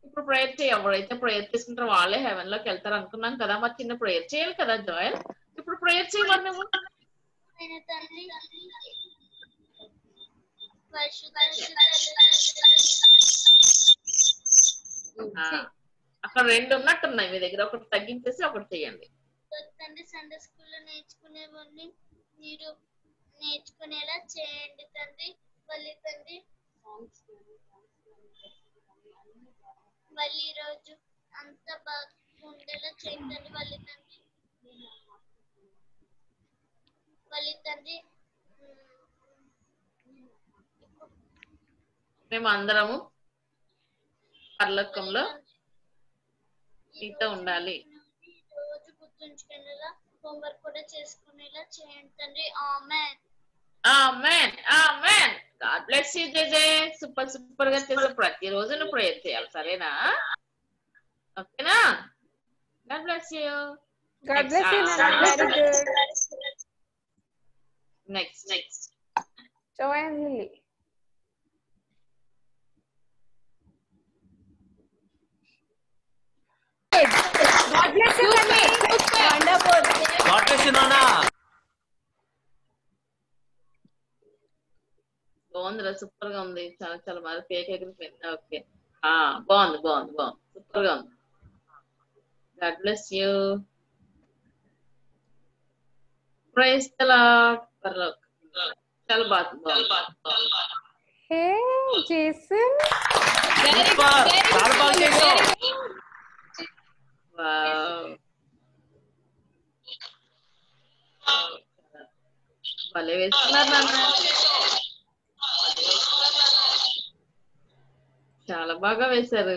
ఇప్పుడు ప్రేయర్ చేయి. ఎవరైతే ప్రేయర్ చేసుకుంటారో వాళ్ళే హెవెన్లోకి వెళ్తారు అనుకున్నాం కదా మరి చిన్న ప్రేయర్ చేయాలి కదా జోయల్ ఇప్పుడు ప్రేయర్ చేయమని నువ్వు. ఆ, అక్కడ రెండు ఉన్నట్టున్నాయి మీ దగ్గర. ఒకటి తగ్గించేసి ఒకటి చేయండి. తండ్రి సండే స్కూల్లో నేర్చుకునేవన్నీ మీరు నేర్చుకునేలా చేయండి తండ్రి మళ్ళీ తండ్రి. మళ్ళీ ఈరోజు అంత బాగుండేలా చేయండి మళ్ళీ తండ్రి. మళ్ళీ తండ్రి. మేము అందరము పరలోకంలో నీతో ఉండాలి. రోజు గుర్తుంచుకునేలా హోంవర్క్ కూడా చేసుకునేలా చేయండి తండ్రి. Amen. Amen amen. God bless you JJ. Super సూపర్గా చేసే ప్రతిరోజు నువ్వు ప్రేయర్ చేయాలి సరేనా? ఓకేనా? God bless you. God bless you, Nana. Very good. Next next Joy and Lily. God bless you, Annie. Wonderful. God bless you, Nana. బాగుందిరా సూపర్గా ఉంది. చాలా చాలా బాగా కేక్ ఎగిరిపోయింది ఓకే. ఆ బాగుంది బాగుంది బాగుంది. సూపర్గా ఉంది గాడ్ బ్లెస్ యూ ప్రైస్ చాలా బాగా బాగుంది Hey, Jason. సూపర్ చాలా బాగా చేసావు. భలే వేస్తున్నారు నాన్న. బాగా వేశారు.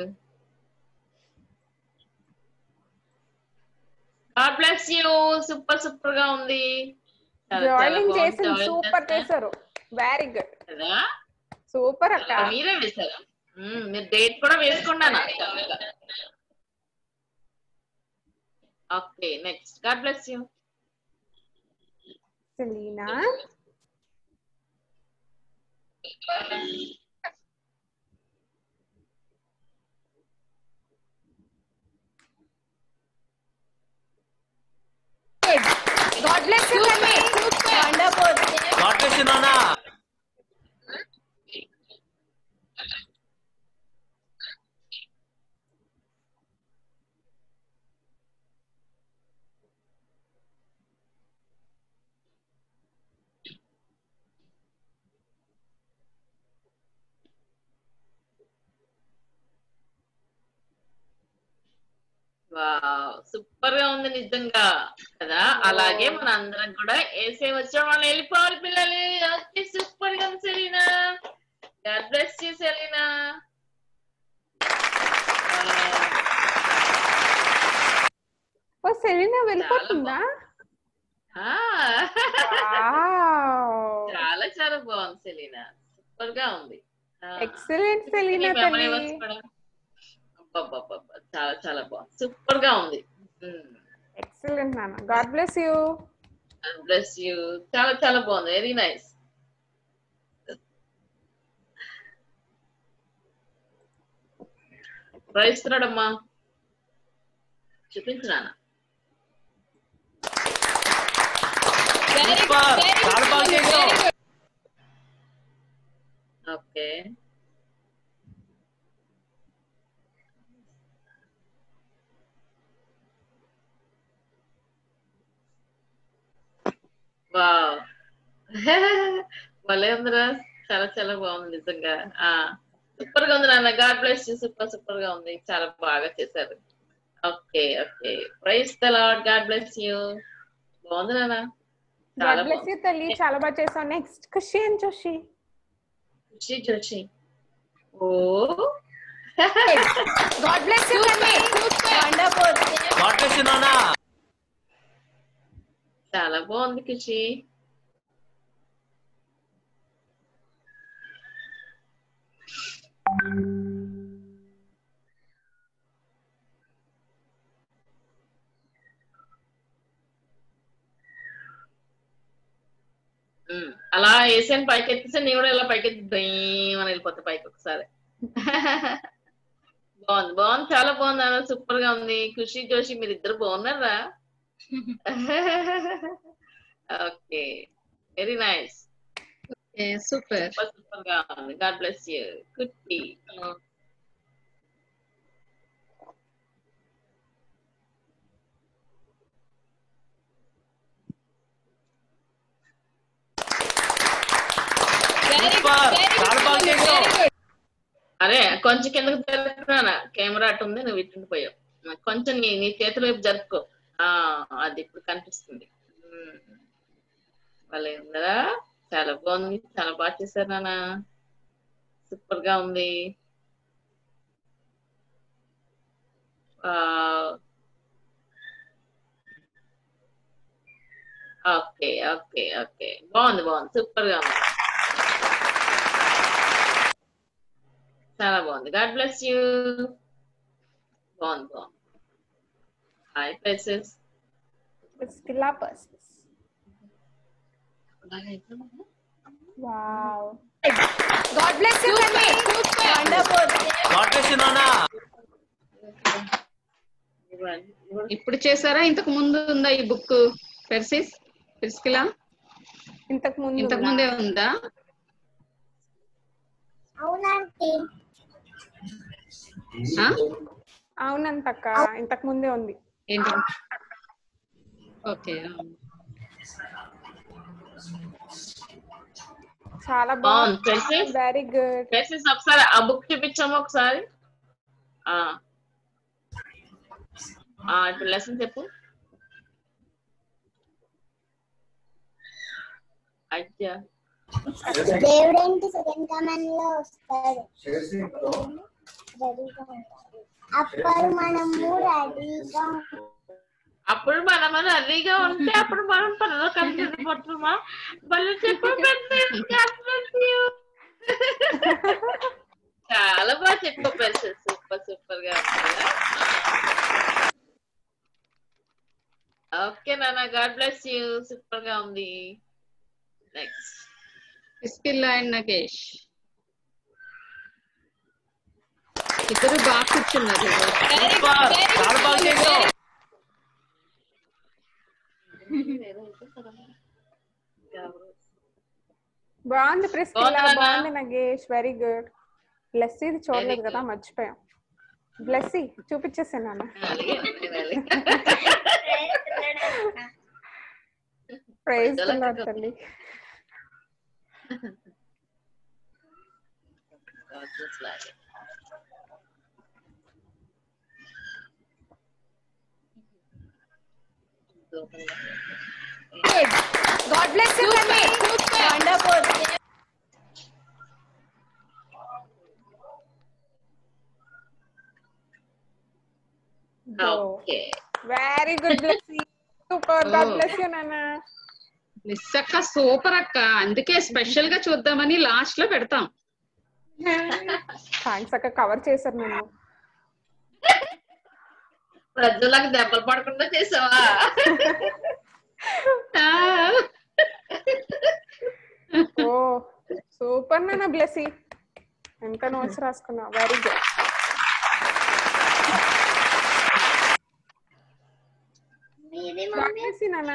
God bless you. సూపర్ సూపర్గా ఉంది. చాలా, చాలా జాయినింగ్ Join సూపర్ చేశారు. వెరీ గుడ్ సూపర్ అక్క. మీరే వేశారు? మీరు డేట్ కూడా వేసుకున్నాను Okay, next. God bless you. Selena. God bless you, Nana. Wonderful. God bless you, Nana. సూపర్గా ఉంది నిజంగా కదా? అలాగే మన అందరం కూడా ఏసే వచ్చాం వాళ్ళు వెళ్ళిపోవాలి పిల్లలు. ఓకే సూపర్గా Selina. God bless you Selina. Oh Selina వెళ్ళిపోతుందా? చాలా చాలా బాగుంది సెలీనా. సూపర్గా ఉంది ఎక్సలెంట్ సెలీనా మీ memory తల్లి works కూడా అబ్బబ్బబ్బబ్బ, చాలా చాలా బాగుంది. సూపర్గా ఉంది ఎక్సలెంట్ నాన్న. God bless you. Bless you. చాలా చాలా బాగుంది. Very nice. ప్రయత్నిస్తున్నాడమ్మా చూపించు నాన్న. ఓకే. వావ్. భలే ఉందిరా చాలా చాలా బాగుంది నిజంగా. ఆ సూపర్గా ఉంది నాన్న. God bless you. సూపర్ సూపర్గా ఉంది. చాలా బాగా చేశారు. Okay okay. Praise the Lord God bless you. బాగుంది నాన్న. చాలా గాడ్ బ్లెస్ యూ తల్లి. చాలా బాగా చేసావు. Next Khushi and Joshi. Khushi Joshi. Oh. God bless you, Tanvi. Wonderful. God bless you, Nana. చాలా బాగుంది ఖుషి ఉమ్, అలా వేసాను పైకి ఎత్తేసి నీ కూడా ఇలా పైకి ఎత్తి అని వెళ్ళిపోతా పైకి ఒకసారి. బాగుంది బాగుంది చాలా బాగుంది అన్న సూపర్గా ఉంది. ఖుషి జోషి మీరు ఇద్దరు బాగున్నారా? ఓకే వెరీ నైస్ సూపర్ సూపర్గా ఉంది గాడ్ బ్లెస్ యూ బాగా చేసావు అరే కొంచెం కిందకు జరుపుకున్నా కెమెరా అటు ఉంది నువ్వు ఇటు పోయావు కొంచెం నీ నీ చేతుల వైపు జరుపుకో. అది ఇప్పుడు కనిపిస్తుంది ఉమ్. భలే ఉందా చాలా బాగుంది చాలా బాగా చేశారు నాన్న సూపర్గా ఉంది ఓకే ఓకే ఓకే బాగుంది బాగుంది సూపర్గా ఉంది చాలా బాగుంది గాడ్ బ్లెస్ యూ బాగుంది బాగుంది hi places scilla persons wow God bless you, Tanvi. Wonderful. God bless you, Nana. ఇప్పుడు చేశారా? ఇంతకు ముందు ఉందా ఈ బుక్ పెర్సిస్ పెర్సికిలా ఇంతకు ముందు ఇంతకు ముందే ఉందా? అవునండి? అవునంతక్క ఇంతకు ముందే ఉంది. ఏంటి ఓకే చాలా బాగుంది బాగుంది. ప్లేసెస్ వెరీ గుడ్ ప్లేసెస్ ఒకసారి ఆ బుక్ చూపించాము ఒకసారి. ఆ. ఆ, ఇప్పుడు లెసన్ చెప్పు. అయ్యా. దేవుడేంటి సెకండ్ కమాండ్లో వస్తాడు అప్పుడు మనము రెడీగా అప్పుడు మనం రెడీగా ఉంటే అప్పుడు మనం పనులు కలిసి పడుతున్నామా వాళ్ళు చెప్పు చాలా బాగా చెప్పు సూపర్ సూపర్గా ఓకే నాన్న గాడ్ బ్లెస్ యూ సూపర్గా ఉంది. నెక్స్ట్ అండ్ నగేష్ ఇద్దరు బాగా కూర్చున్నారు సూపర్ చాలా బాగా చేసావు బాగుంది ప్రిస్కిల్లా బాగుంది నాన్న. బాగుంది నగేష్ వెరీ గుడ్ బ్లెస్సీ ఇది చూడలేదు కదా మర్చిపోయాం బ్లెస్సీ చూపించేసాను నాన్న ప్రైజ్ ప్రజలకు తల్లి God bless లాగే. గాడ్ బ్లెస్ యు తల్లి wonderful okay very good Blessy super God Oh. Bless you నాన్న మిస్ అక్క సూపర్ అక్క. అందుకే స్పెషల్గా చూద్దామని లాస్ట్లో పెడతాం. థ్యాంక్స్ అక్క. కవర్ చేశారు నన్ను. ప్రజలకు దెబ్బలు పడకుండా చేసావా? ఓ సూపర్ నాన్న బ్లెస్సీ. ఎంత నోట్స్ రాసుకున్నావు వెరీ గుడ్. మీది గాడ్ బ్లెస్ యు నాన్న.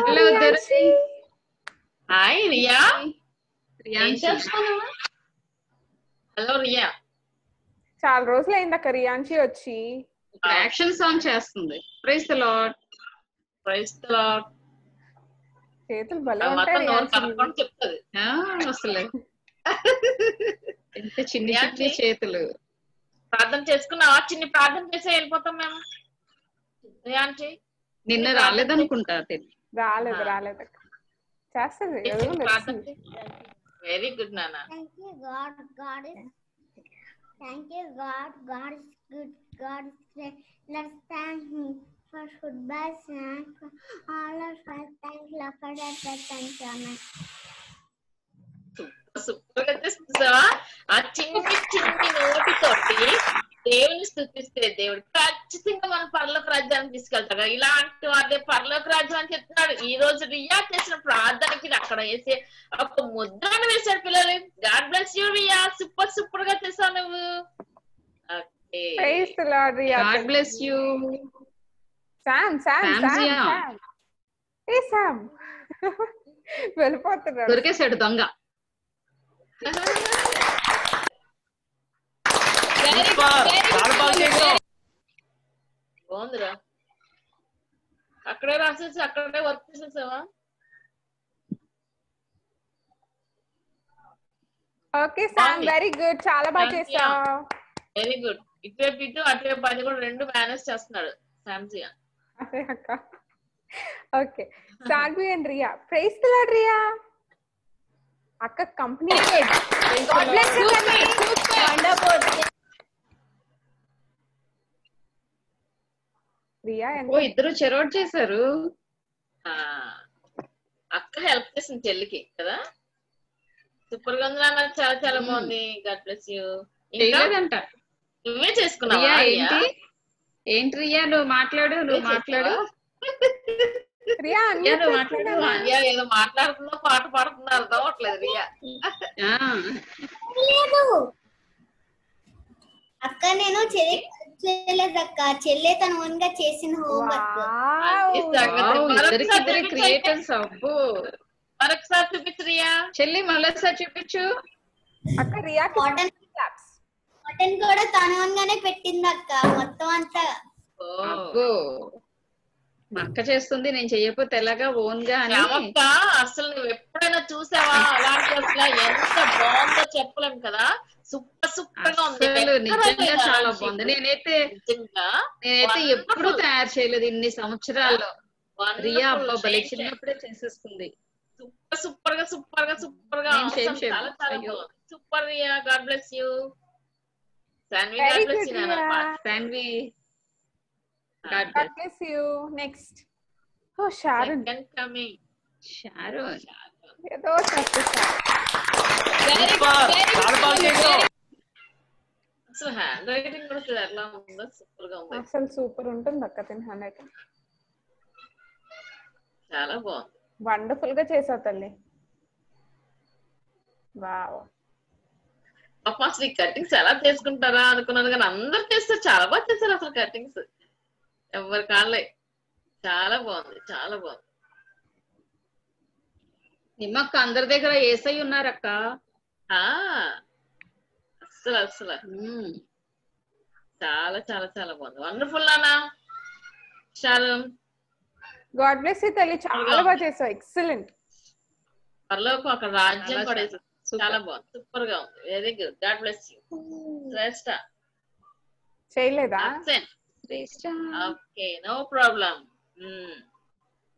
Hello Darshi hi Riya. ఏం ప్రియాంశి చేస్తున్నావు? హలో రియా. చాలా రోజులు అయింది అక్క రియాన్షి వచ్చి. యాక్షన్ సాంగ్ చేస్తుంది. ప్రైస్ ద లాడ్ ప్రైస్ చేతులు భలే ఉంటాయి రియాన్షి. చెప్తుంది. అసలు. ఎంత చిన్ని ప్రియాంశి. చిన్ని చేతులు. ప్రార్థన చేసుకున్నావా? చిన్ని ప్రార్థన చేసే వెళ్ళిపోతాం మేము. రియాంటి నిన్న రాలేదనుకుంటా తెలియదు రాలేదు. రాలేదు చేస్తుంది వెరీ గుడ్ నాన్న. Thank you, God. God is good. God is great. Let's thank Him for football and for all of us. Thank you, Lord, for Amen. Super super ಸುಪ್ರಗತ ಅಚ್ಚಿಂಗಿ ಚಿಂಗಿ ನೋಟಿ ತೊಟ್ಟಿ దేవుని స్థుతిస్తే దేవుడు ఖచ్చితంగా మన పరలోక రాజ్యాన్ని తీసుకెళ్తాడు. ఇలాంటి వాడే పరలోక రాజ్యం అని చెప్తున్నాడు. ఈ రోజు రియా చేసిన ప్రార్థనకి అక్కడ వేసే ఒక ముద్రను వేశాడు పిల్లలు. God bless you Ria. Super సూపర్గా చేసావు నువ్వు. Okay. Praise the Lord Ria. God bless you Sam Sam Sam Sam Jiya. Sam ఏ శామ్ వెళ్ళిపోతున్నాడు. దొరికేశాడు దొంగ. సూపర్ చాలా బాగా చేసావు. బాగుందిరా. అక్కడే రాసేసి అక్కడే వర్క్ చేసేసావా? ఓకే బాగుంది. వెరీ గుడ్ చాలా బాగా. చేసావు. వెరీ గుడ్ ఇటువైపు ఇటు అటువైపు అది కూడా రెండు మేనేజ్ చేస్తున్నాడు శాంసియా అదే అక్క. Okay. Sanvi and Ria. Praise the Lord Ria. అక్క కంపెనీ God bless you, తల్లి. వండర్ఫుల్ రియా ఓ ఇద్దరు చెరోట్ చేశారు. ఆ, అక్క హెల్ప్ చేసింది చెల్లికి కదా? సూపర్గా ఉంది చాలా చాలా బాగుంది. God bless you. చేయలేదంట. నువ్వే చేసుకున్నావా? ఏంటి? ఏంటి రియా నువ్వు మాట్లాడు నువ్వు మాట్లాడు? రియా నువ్వు మాట్లాడు. రియా ఏదో మాట్లాడుతుందో పాట పాడుతుందో అర్థం అవట్లేదు రియా ఆ, లేదు. అక్క నేను చెల్లి చేయలేదు అక్క. చెల్లె తన ఓన్గా చేసిన హోంవర్క్ ఇద్దరికిద్దరి చూపించు క్రియేటర్స్ అబ్బో. మరొకసారి చూపించు రియా చెల్లి మళ్ళొకసారి చూపించు. అక్క రియా కాటన్ కాటన్ కూడా తన ఓన్ గానే పెట్టింది అక్క మొత్తం అంతా. మా అక్క చేస్తుంది నేను చెయ్యకపోతే ఎలాగా? ఓన్గా అని అసలు నువ్వు ఎప్పుడైనా చూసావా? అలాంటి అసలు ఎంత బాగుందో చెప్పలేం కదా? సూపర్ సూపర్గా ఉంది నిజంగా చాలా బాగుంది. నేనైతే నేనైతే. ఎప్పుడు తయారు చేయలేదు ఇన్ని సంవత్సరాల్లో. రియా అబ్బా భలే Shame, shame. చిన్నప్పుడే చేసేస్తుంది సూపర్ సూపర్గా సూపర్గా సూపర్గా. చాలా చాలా super Ria. God bless you. Sanvi Very God bless you Ria. Sanvi God God bless. you. Next. Oh, Sharon. Second coming Sharon ఏదో చెప్పేసా సూపర్ చాలా బాగా చేసావు అసలు హ్యాండ్ రైటింగ్ కూడా అసలు ఎలా ఉందో సూపర్గా ఉంది అసలు సూపర్ ఉంటుంది అక్క తిని హ్యాండ్ రైటింగ్ చాలా బాగుంది వండర్ఫుల్గా చేసావు తల్లి వావ్ పాప అసలు ఈ కటింగ్స్ ఎలా చేసుకుంటారా అనుకున్నాను కానీ అందరు చేస్తారు చాలా బాగా చేస్తారు అసలు కటింగ్స్ ఎవరి కాళ్ళే. చాలా బాగుంది చాలా బాగుంది. నిమ్మక్క అందరి దగ్గర ఏసై ఉన్నారక్క. ఆ అస్సలు అస్సలు. చాలా చాలా చాలా బాగుంది. వండర్ఫుల్ నానా షారూన్ గాడ్ బ్లెస్ యూ తల్లి. చాలా బాగా చేసావు. ఎక్సలెంట్. పర్లోకం అక్కడ రాజ్యం చాలా పడేసి Super. చాలా బాగుంది. సూపర్గా ఉంది. Very good God bless you. Shreshta. చేయలేదా? Okay no problem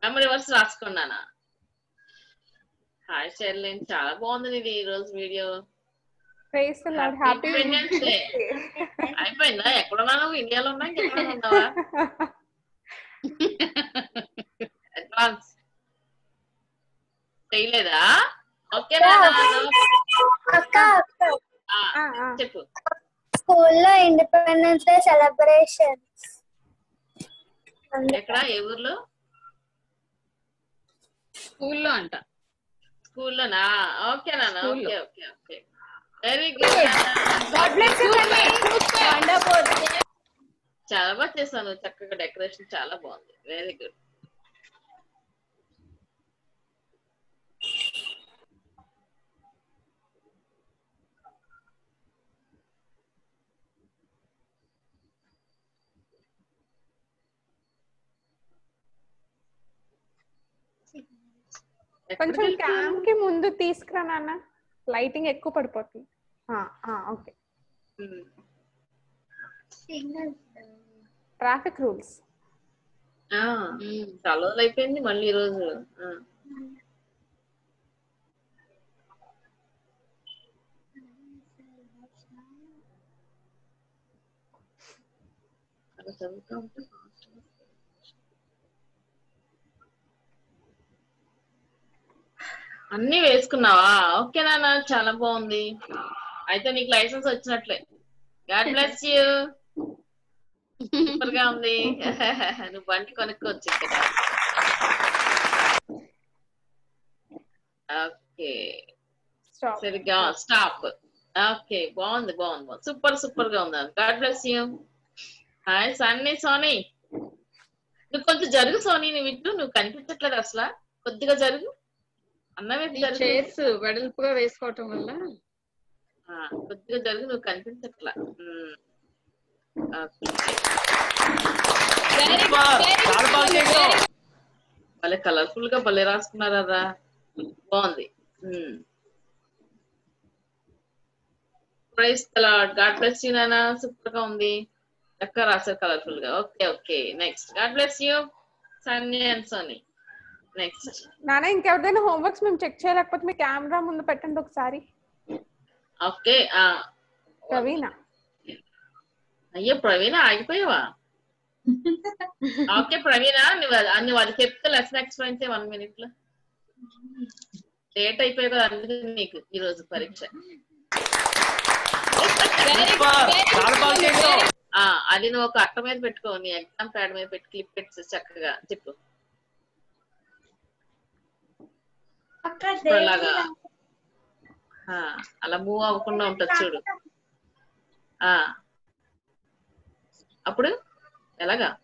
memory verse రాసుకున్నానా? Hi Sherlin చాలా బాగుంది ఇది ఈ రోజు వీడియో. అయిపోయిందా? ఎక్కడున్నా నువ్వు? ఇండియాలో ఉన్నా ఇంకెక్కడ ఉన్నావా? అడ్వాన్స్ చేయలేదా? ఓకేనా చెప్పు. స్కూల్లో ఇండిపెండెన్స్ డే సెలబ్రేషన్ ఎక్కడ? ఏ ఊర్లో? స్కూల్లో అంట. స్కూల్లోనా? ఓకేనా School okay. Okay okay. Very good God bless you తల్లి చాలా బాగా చేశాను చక్కగా డెకరేషన్ చాలా బాగుంది. వెరీ గుడ్ కొంచెం క్యామ్కి ముందు తీసుకురా నాన్న. లైటింగ్ ఎక్కువ పడిపోతుంది. ఓకే. Traffic rules. చాలా రోజులు అయిపోయింది మళ్ళీ ఈ రోజు. చదువుతా అన్ని వేసుకున్నావా? ఓకే నాన్న చాలా బాగుంది. అయితే నీకు లైసెన్స్ వచ్చినట్లే. God bless you. సూపర్గా ఉంది. నువ్వు బండి కొనుక్కోవచ్చు ఇక్కడ. ఓకే. స్టాప్ సరిగ్గా స్టాప్. ఓకే బాగుంది బాగుంది సూపర్ సూపర్గా ఉంది. God bless you. Hi Sunny Soni. నువ్వు కొంచెం జరుగు సోనీ. నువ్వు ఇటు నువ్వు కనిపించట్లేదు అసలు. కొద్దిగా జరుగు. అన్నమే జరుగు చైర్స్ వెడల్పుగా వేసుకోవటం వల్ల? కొద్దిగా జరుగు నువ్వు కనిపించట్లా. భలే కలర్ఫుల్గా భలే రాసుకున్నారా బాగుంది. ప్రైస్ గాడ్ బ్లెస్ యూ నానా. సూపర్గా ఉంది. చక్కగా రాశారు కలర్ఫుల్గా. Okay okay. Next God bless you Sunny and Soni next నాన్న ఇంకెవరిదైనా హోంవర్క్స్ మేము చెక్ చేయలేకపోతే మీ కెమెరా ముందు పెట్టండి ఒకసారి. ఓకే ఆ ప్రవీణ. అయ్యో ప్రవీణ ఆగిపోయావా? ఓకే ప్రవీణ నువ్వు అది- నువ్వు అది చెప్తే లెసన్ ఎక్స్ప్లెయిన్ చేయ వన్ మినిట్లో. లేట్ అయిపోయావు కదా అందుకే నీకు ఈ రోజు పరీక్ష. సూపర్ చాలా బాగా చేసావు ఆ అది నువ్వు ఒక అట్ట మీద పెట్టుకో నీ ఎగ్జామ్ ప్యాడ్ మీద పెట్టి క్లిప్ పెట్టి చక్కగా. చెప్పు అక్క ఇప్పుడు అలాగా అలా మూవ్ అవ్వకుండా ఉంటుంది చూడు. ఆ. అప్పుడు? ఎలాగా?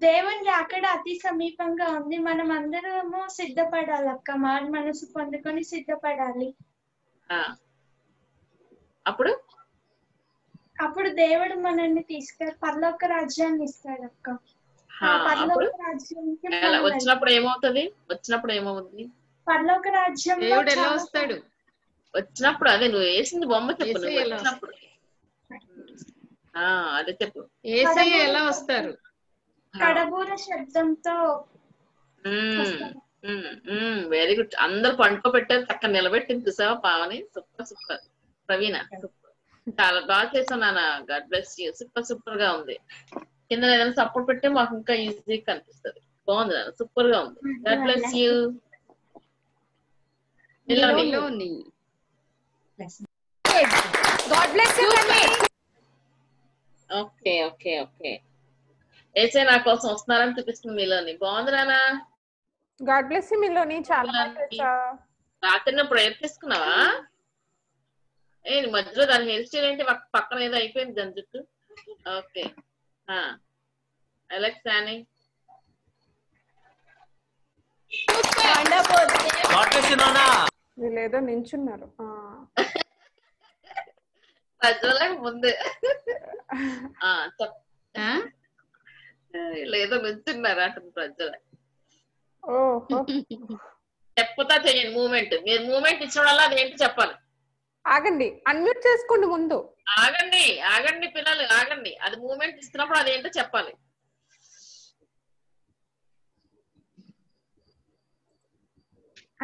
దేవుని రాకడ అతి సమీపంగా ఉంది. మనం అందరము సిద్ధపడాలి అక్క. మారు మనసు పొందుకొని సిద్ధపడాలి. ఆ. అప్పుడు? అప్పుడు దేవుడు మనల్ని తీసుకెళ్ళి పరలోక రాజ్యాన్ని ఇస్తాడు అక్క. వచ్చినప్పుడు ఏమవుతుంది? వచ్చినప్పుడు ఏమవుతుంది పరలోక రాజ్యంలో దేవుడు ఎలా వస్తాడు? వచ్చినప్పుడు అదే నువ్వు వేసింది బొమ్మ చెప్పు నువ్వు వచ్చినప్పుడు. అదే చెప్పు. ఎలా వస్తారు? కడబూర శబ్దంతో. వెరీ గుడ్ అందరు పండుకోబెట్టారు చక్కగా నిలబెట్టింది చూసావా? పావని? Super super. ప్రవీణ. చాలా బాగా చేసావు నాన్న. గాడ్ బ్లెస్ యూ సూపర్ సూపర్గా ఉంది. కింద ఏదైనా సపోర్ట్ పెడితే మాకు ఇంకా ఈజీ కనిపిస్తుంది. బాగుంది నాన్న సూపర్గా ఉంది. God bless you Miloni God bless you okay okay okay ఏసే నా కోసం వస్తున్నారని చూపిస్తుంది మీలోని. బాగుంది నాన్న? God bless you Miloni. చాలా. రాత్రి ప్రయత్నిస్తున్నావా? ఏ మధ్యలో దాని హెయిర్ స్టైల్ ఏంటి? పక్క- పక్కన ఏదో అయిపోయింది దాని జుట్టు. ఓకే అని వీళ్ళేదో నించున్నారు. ఆ. మధ్యలో ముందు. ఆ, చెప్. లేదో నుంచున్నారు అంటుంది ప్రజలు ఓహో. చెప్పుతా చెయ్యండి మూమెంట్. మీరు మూమెంట్ ఇచ్చినోడల్లా అదేంటి చెప్పాలి ఆగండి అన్మ్యూట్ చేసుకోండి ముందు. ఆగండి ఆగండి పిల్లలు ఆగండి. అది మూమెంట్ ఇస్తున్నప్పుడు అదేంటో చెప్పాలి.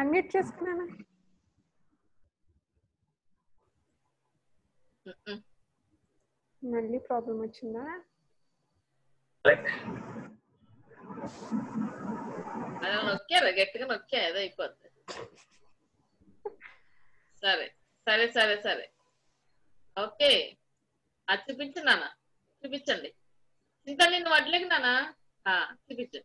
అన్మ్యూట్ చేసుకున్నాను? మళ్ళీ ప్రాబ్లం వచ్చిందా? అదే నొక్కారు గట్టిగా నొక్కా ఏదో అయిపోద్ది. సరే. సరే సరే సరే. ఓకే. అది చూపించు నాన్న. చూపించండి. ఇంకా నేను వడ్లకి నాన్న? చూపించండి చూపించు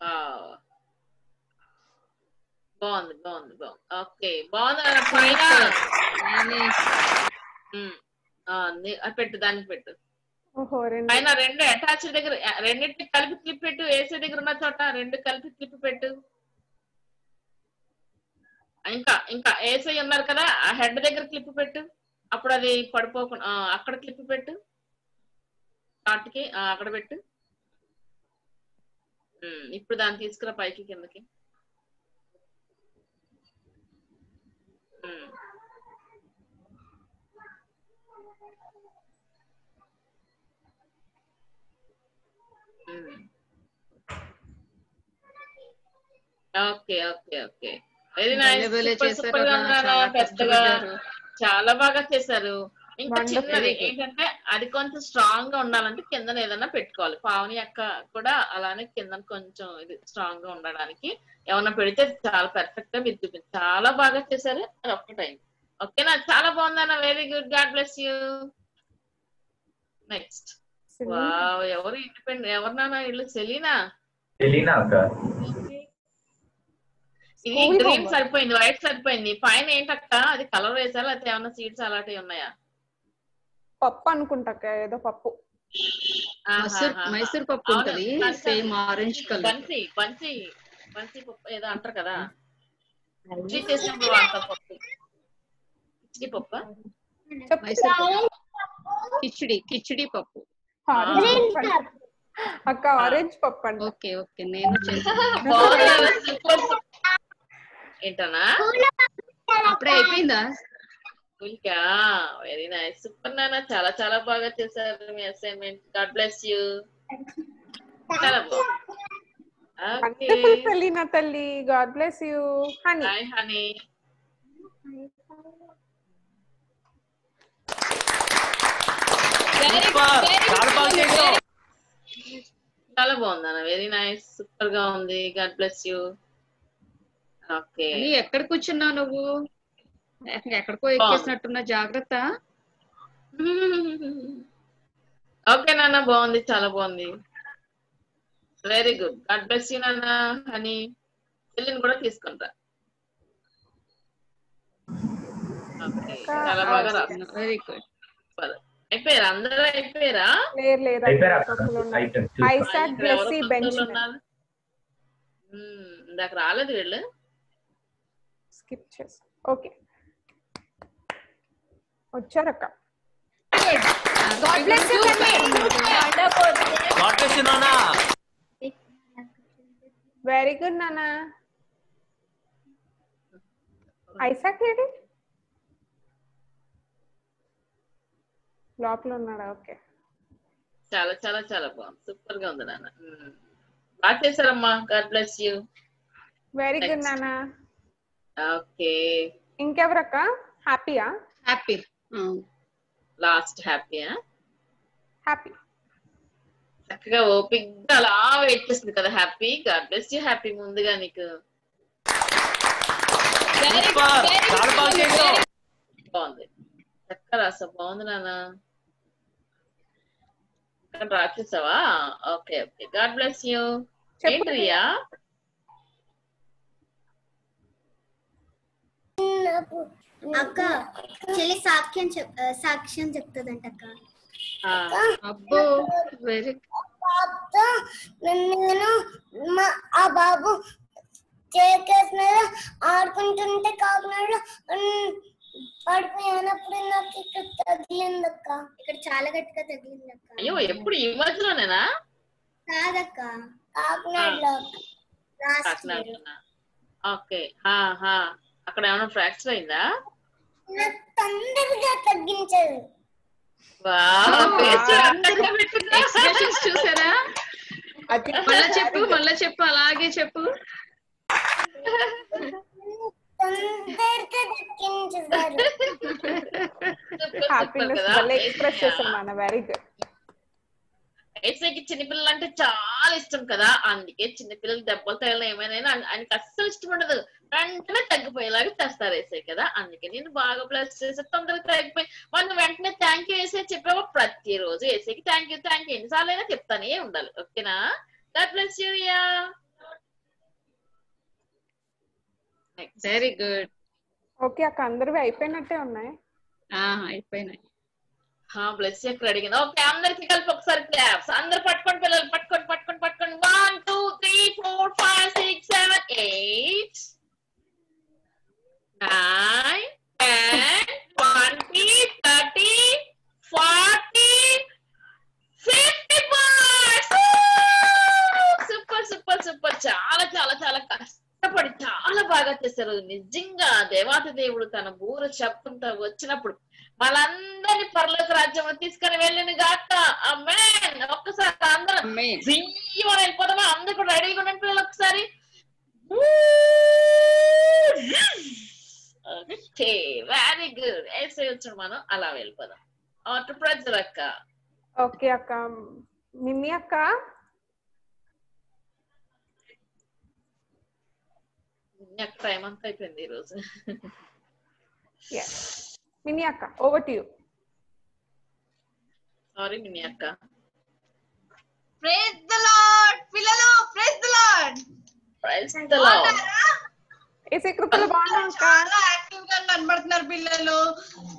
ఆ. బాగుంది బాగుంది బాగుంది. ఓకే బాగుంది పైన పెట్టు దానికి పెట్టు. పైన రెండు అటాచ్ దగ్గర రెండింటిని కలిపి క్లిప్ పెట్టు ఏసీ దగ్గర ఉన్న చోట రెండు కలిపి క్లిప్ పెట్టు. ఇంకా ఇంకా ఏసీ ఉన్నారు కదా ఆ హెడ్ దగ్గర క్లిప్ పెట్టు. అప్పుడు అది పడిపోకుండా అక్కడ క్లిప్ పెట్టు. ఆ, అక్కడ పెట్టు. ఇప్పుడు దాన్ని తీసుకురా పైకి కిందకి. Okay okay okay. Very nice అన్న, పెద్దగా. చాలా బాగా చేశారు. ఇంకా. చిన్నది. ఏంటంటే అది కొంచెం స్ట్రాంగ్గా ఉండాలంటే కింద ఏదైనా పెట్టుకోవాలి. పావని అక్క కూడా అలానే కింద కొంచెం ఇది స్ట్రాంగ్గా ఉండడానికి ఏమన్నా పెడితే చాలా పర్ఫెక్ట్గా మీరు చూపించారు చాలా బాగా చేశారు. అది ఒక్కటైంది. ఓకేనా? చాలా బాగుందన్న. Very good God bless you next ఎవరు ఇండిపెండెంట్ ఎవరినానా ఇల్లు సెలీనా? తెలీనా అక్క. ఇది గ్రీన్. సరిపోయింది వైట్ సరిపోయింది. పైన ఏంటక్క? అది కలర్ వేసారా లేకపోతే ఏమన్నా సీడ్స్ అలాంటివి ఉన్నాయా? పప్పు అనుకుంటాక ఏదో పప్పు. మైసూర్ పప్పు ఉంటది. Same orange colour. Bansi Bansi Bansi పప్పు ఏదో అంటారు కదా. ఇడ్లీ చేసినప్పుడు వాడతాం పప్పు. కిచిడి పప్పు. కిచిడి కిచిడి పప్పు. అక్క ఆరెంజ్ పప్పు అంట ఓకే ఓకే నేను ఏంటనా అప్పుడే అయిపోయిందా? ఇంకా వెరీ నైస్ సూపర్ నాన్న చాలా చాలా బాగా చేశారు మీ అసైన్మెంట్ గాడ్ బ్లెస్ యూ చాలా బాగుంది ఓకే వండర్ఫుల్ సెలీనా తల్లి God bless you honey hi honey super చాలా బాగా చేసావు చాలా బాగుంది అన్న వెరీ నైస్ సూపర్గా ఉంది. గాడ్ బ్లెస్ యూ ఓకే ఎక్కడ కూర్చున్నావు నువ్వు? ఎక్క- ఎక్కడికో ఎక్కేసినట్టున్నా జాగ్రత్త. ఓకే నాన్న. బాగుంది. చాలా బాగుంది. Very good God bless you నాన్న. అని చెల్లిని కూడా తీసుకుంటా. ఓకే చాలా బాగా వెరీ గుడ్ అయిపోయారా? అందరూ అయిపోయారా? లేరు లేరు. ఐసాక్ బ్లెస్సీ బెంచ్ ఇందాక రాలేదు వీళ్ళు. స్కిప్ చేసి ఓకే. వచ్చారక్క. వెరీ గుడ్ నాన్న ఐసాక్ ఏడి లోపల ఉన్నాడా ఓకే. చాలా చాలా చాలా బాగుంది. సూపర్గా ఉంది నాన్న. బాగా చేశారమ్మా. God bless you. Very good. నాన్న. ఓకే. ఇంకెవరక్క హ్యాపీయా? హ్యాపీ. లాస్ట్ హ్యాపీయా? హ్యాపీ. చక్కగా ఓపిక్గా అలా వెయిట్ చేస్తుంది కదా happy. God bless you. Happy ముందుగా నీకు. బాగుంది. చక్కగా రాసా బాగుంది నాన్న. రాసేసావా okay okay. God bless you. ఏంటి రియా? అక్క చెల్లి సాక్ష్యం సాక్ష్యం చెప్తుందంట అక్క అబ్బో వెరీ నేను మా ఆ బాబు మీద ఆడుకుంటుంటే కాకినాడలో పడిపోయినప్పుడు నాకు ఇక్కడ తగిలింది అక్క ఇక్కడ చాలా గట్టిగా తగిలింది అక్క అయ్యో ఎప్పుడు ఈ మధ్యలోనేనా కాదక్క. కాకినాడలో. ఓకే. హా హా. అక్కడ ఏమైనా ఫ్రాక్చర్ అయిందా? నాకు తొందరగా తగ్గించారు. ఎక్స్ప్రెషన్స్ చూసారా? మళ్ళా చెప్పు మళ్ళా చెప్పు అలాగే చెప్పు. తొందరగా తగ్గించారు హ్యాపీనెస్ కదా? వల్ల ఎక్స్ప్రెస్ చేశాను నాన్న వెరీ గుడ్ ఏసైకి చిన్నపిల్లలు అంటే చాలా ఇష్టం కదా. అందుకే చిన్నపిల్లలు దెబ్బలు తగల ఏమైనా ఆయన- ఆయనకి అస్సలు ఇష్టం ఉండదు. వెంటనే తగ్గిపోయేలాగా చేస్తారు ఏసై కదా. అందుకే నేను బాగా ప్లస్ చేసి తొందరగా తగ్గిపోయి వాళ్ళు వెంటనే థ్యాంక్ యూ వేసే చెప్పావా? ప్రతిరోజు ఏసైకి థ్యాంక్ యూ థ్యాంక్ యూ ఎన్నిసార్లు అయినా చెప్తానే ఉండాలి. ఓకేనా? God bless you yeah very good okay అక్క అందరివి అయిపోయినట్టే ఉన్నాయి అయిపోయినాయి బ్లెస్ ఎక్కడ అడిగింది ఓకే అందరికి కలిపి ఒకసారి క్లాప్స్ అందరు పట్టుకోండి పిల్లలు పట్టుకోండి పట్టుకోండి పట్టుకోండి one two three four five six seven eight nine ten twenty thirty forty fifty super super super చాలా చాలా చాలా. కష్టపడి చాలా బాగా చేశారు. నిజంగా దేవాతి దేవుడు తన బూర శబ్దంతో వచ్చినప్పుడు వాళ్ళందరినీ పరలోక రాజ్యంలో తీసుకొని వెళ్ళిన గాక. అమ్మేన్ ఒక్కసారి అందరం జీవన వెళ్ళిపోదామా అందరు కూడా రెడీగా ఉండండి పిల్లలు ఒకసారి ఓకే వెరీ గుడ్ వేసే వచ్చాడు మనం. అలా వెళ్ళిపోదాం. అటు ప్రజలు అక్క. ఓకే అక్క. మిన్ని అక్క. అక్క టైం అంతా అయిపోయింది ఈ రోజు. మిన్ని అక్క over to you sorry Mini అక్క. ప్రేజ్ ద లార్డ్ పిల్లలు praise the Lord praise the Lord ఏసే కృపలో బాగున్నాం చాలా యాక్టివ్గా కనబడుతున్నారు పిల్లలు.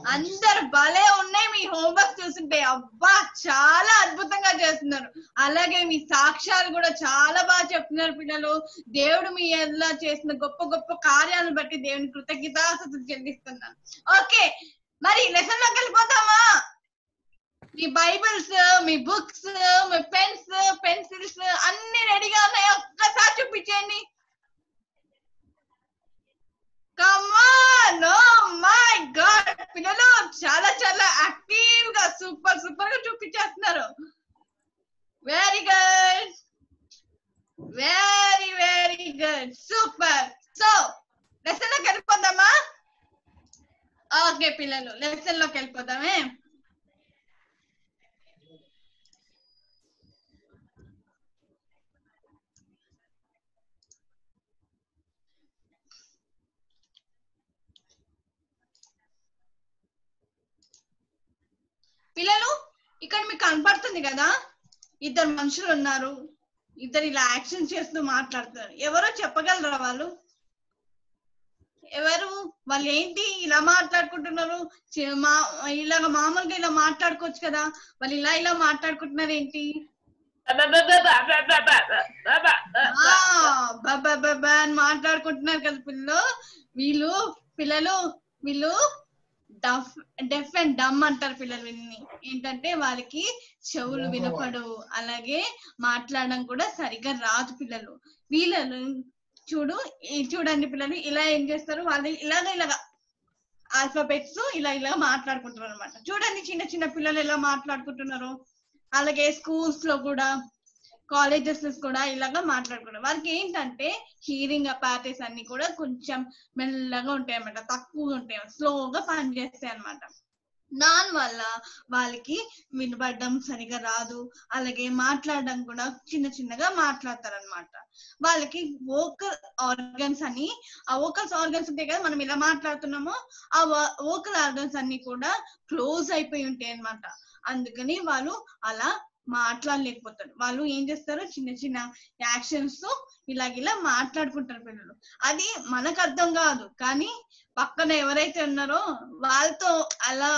అందరు భలే ఉన్నాయి మీ హోంవర్క్ చూస్తుంటే. అబ్బా చాలా అద్భుతంగా చేస్తున్నారు. అలాగే మీ సాక్ష్యాలు కూడా చాలా బాగా చెప్తున్నారు పిల్లలు. దేవుడు మీ ఎలా చేసిన గొప్ప గొప్ప కార్యాలను బట్టి దేవుని కృతజ్ఞతాసతులు చెల్లిస్తున్నాను. ఓకే మరి లెసన్లోకి వెళ్ళిపోతామా? మీ బైబిల్స్ మీ బుక్స్ మీ పెన్స్ పెన్సిల్స్ అన్ని రెడీగా ఉన్నాయి? ఒక్కసారి చూపించండి కమాన్ ఓ మై గాడ్ పిల్లలు చాలా చాలా యాక్టివ్గా సూపర్ సూపర్గా చూపించేస్తున్నారు. Very good very very good super so లెసన్లోకి వెళ్ళిపోదామా? ఓకే పిల్లలు. లెసన్లోకి వెళ్ళిపోదామే. పిల్లలు ఇక్కడ మీకు కనపడుతుంది కదా ఇద్దరు మనుషులు ఉన్నారు ఇద్దరు ఇలా యాక్షన్ చేస్తూ మాట్లాడుతున్నారు ఎవరో చెప్పగలరా వాళ్ళు ఎవరు వాళ్ళు ఏంటి ఇలా మాట్లాడుకుంటున్నారు మా ఇలాగ మామూలుగా ఇలా మాట్లాడుకోవచ్చు కదా వాళ్ళు ఇలా ఇలా మాట్లాడుకుంటున్నారు ఏంటి అని మాట్లాడుకుంటున్నారు కదా పిల్లలు వీళ్ళు పిల్లలు వీళ్ళు డఫ్ డెఫ్ అండ్ డమ్ అంటారు పిల్లలు వీళ్ళని ఏంటంటే వాళ్ళకి చెవులు వినపడవు. అలాగే మాట్లాడడం కూడా సరిగా రాదు పిల్లలు. వీళ్ళను చూడు చూడండి పిల్లలు ఇలా ఏం చేస్తారు? వాళ్ళు ఇలాగ ఇలాగ ఆల్ఫాబెట్స్ ఇలా ఇలా మాట్లాడుకుంటున్నారు అనమాట చూడండి చిన్న చిన్న పిల్లలు ఎలా మాట్లాడుకుంటున్నారు. అలాగే స్కూల్స్లో కూడా కాలేజెస్ కూడా ఇలాగా మాట్లాడుకుంటారు వాళ్ళకి ఏంటంటే హీరింగ్ అపార్టీస్ అన్ని కూడా కొంచెం మెల్లగా ఉంటాయి అన్నమాట తక్కువగా ఉంటాయి. స్లోగా పనిచేస్తాయి అన్నమాట. దాని వల్ల వాళ్ళకి వినపడడం సరిగా రాదు. అలాగే మాట్లాడడం కూడా చిన్న చిన్నగా మాట్లాడతారు అనమాట వాళ్ళకి ఓకల్ ఆర్గన్స్ అని ఆ ఓకల్స్ ఆర్గన్స్ ఉంటాయి కదా మనం ఇలా మాట్లాడుతున్నామో ఆ వోకల్ ఆర్గన్స్ అన్ని కూడా క్లోజ్ అయిపోయి ఉంటాయి అన్నమాట అందుకని వాళ్ళు అలా మాట్లాడలేకపోతారు వాళ్ళు ఏం చేస్తారు చిన్న చిన్న యాక్షన్స్తో ఇలాగ ఇలా మాట్లాడుకుంటారు పిల్లలు. అది మనకు అర్థం కాదు. కానీ పక్కన ఎవరైతే ఉన్నారో వాళ్ళతో అలా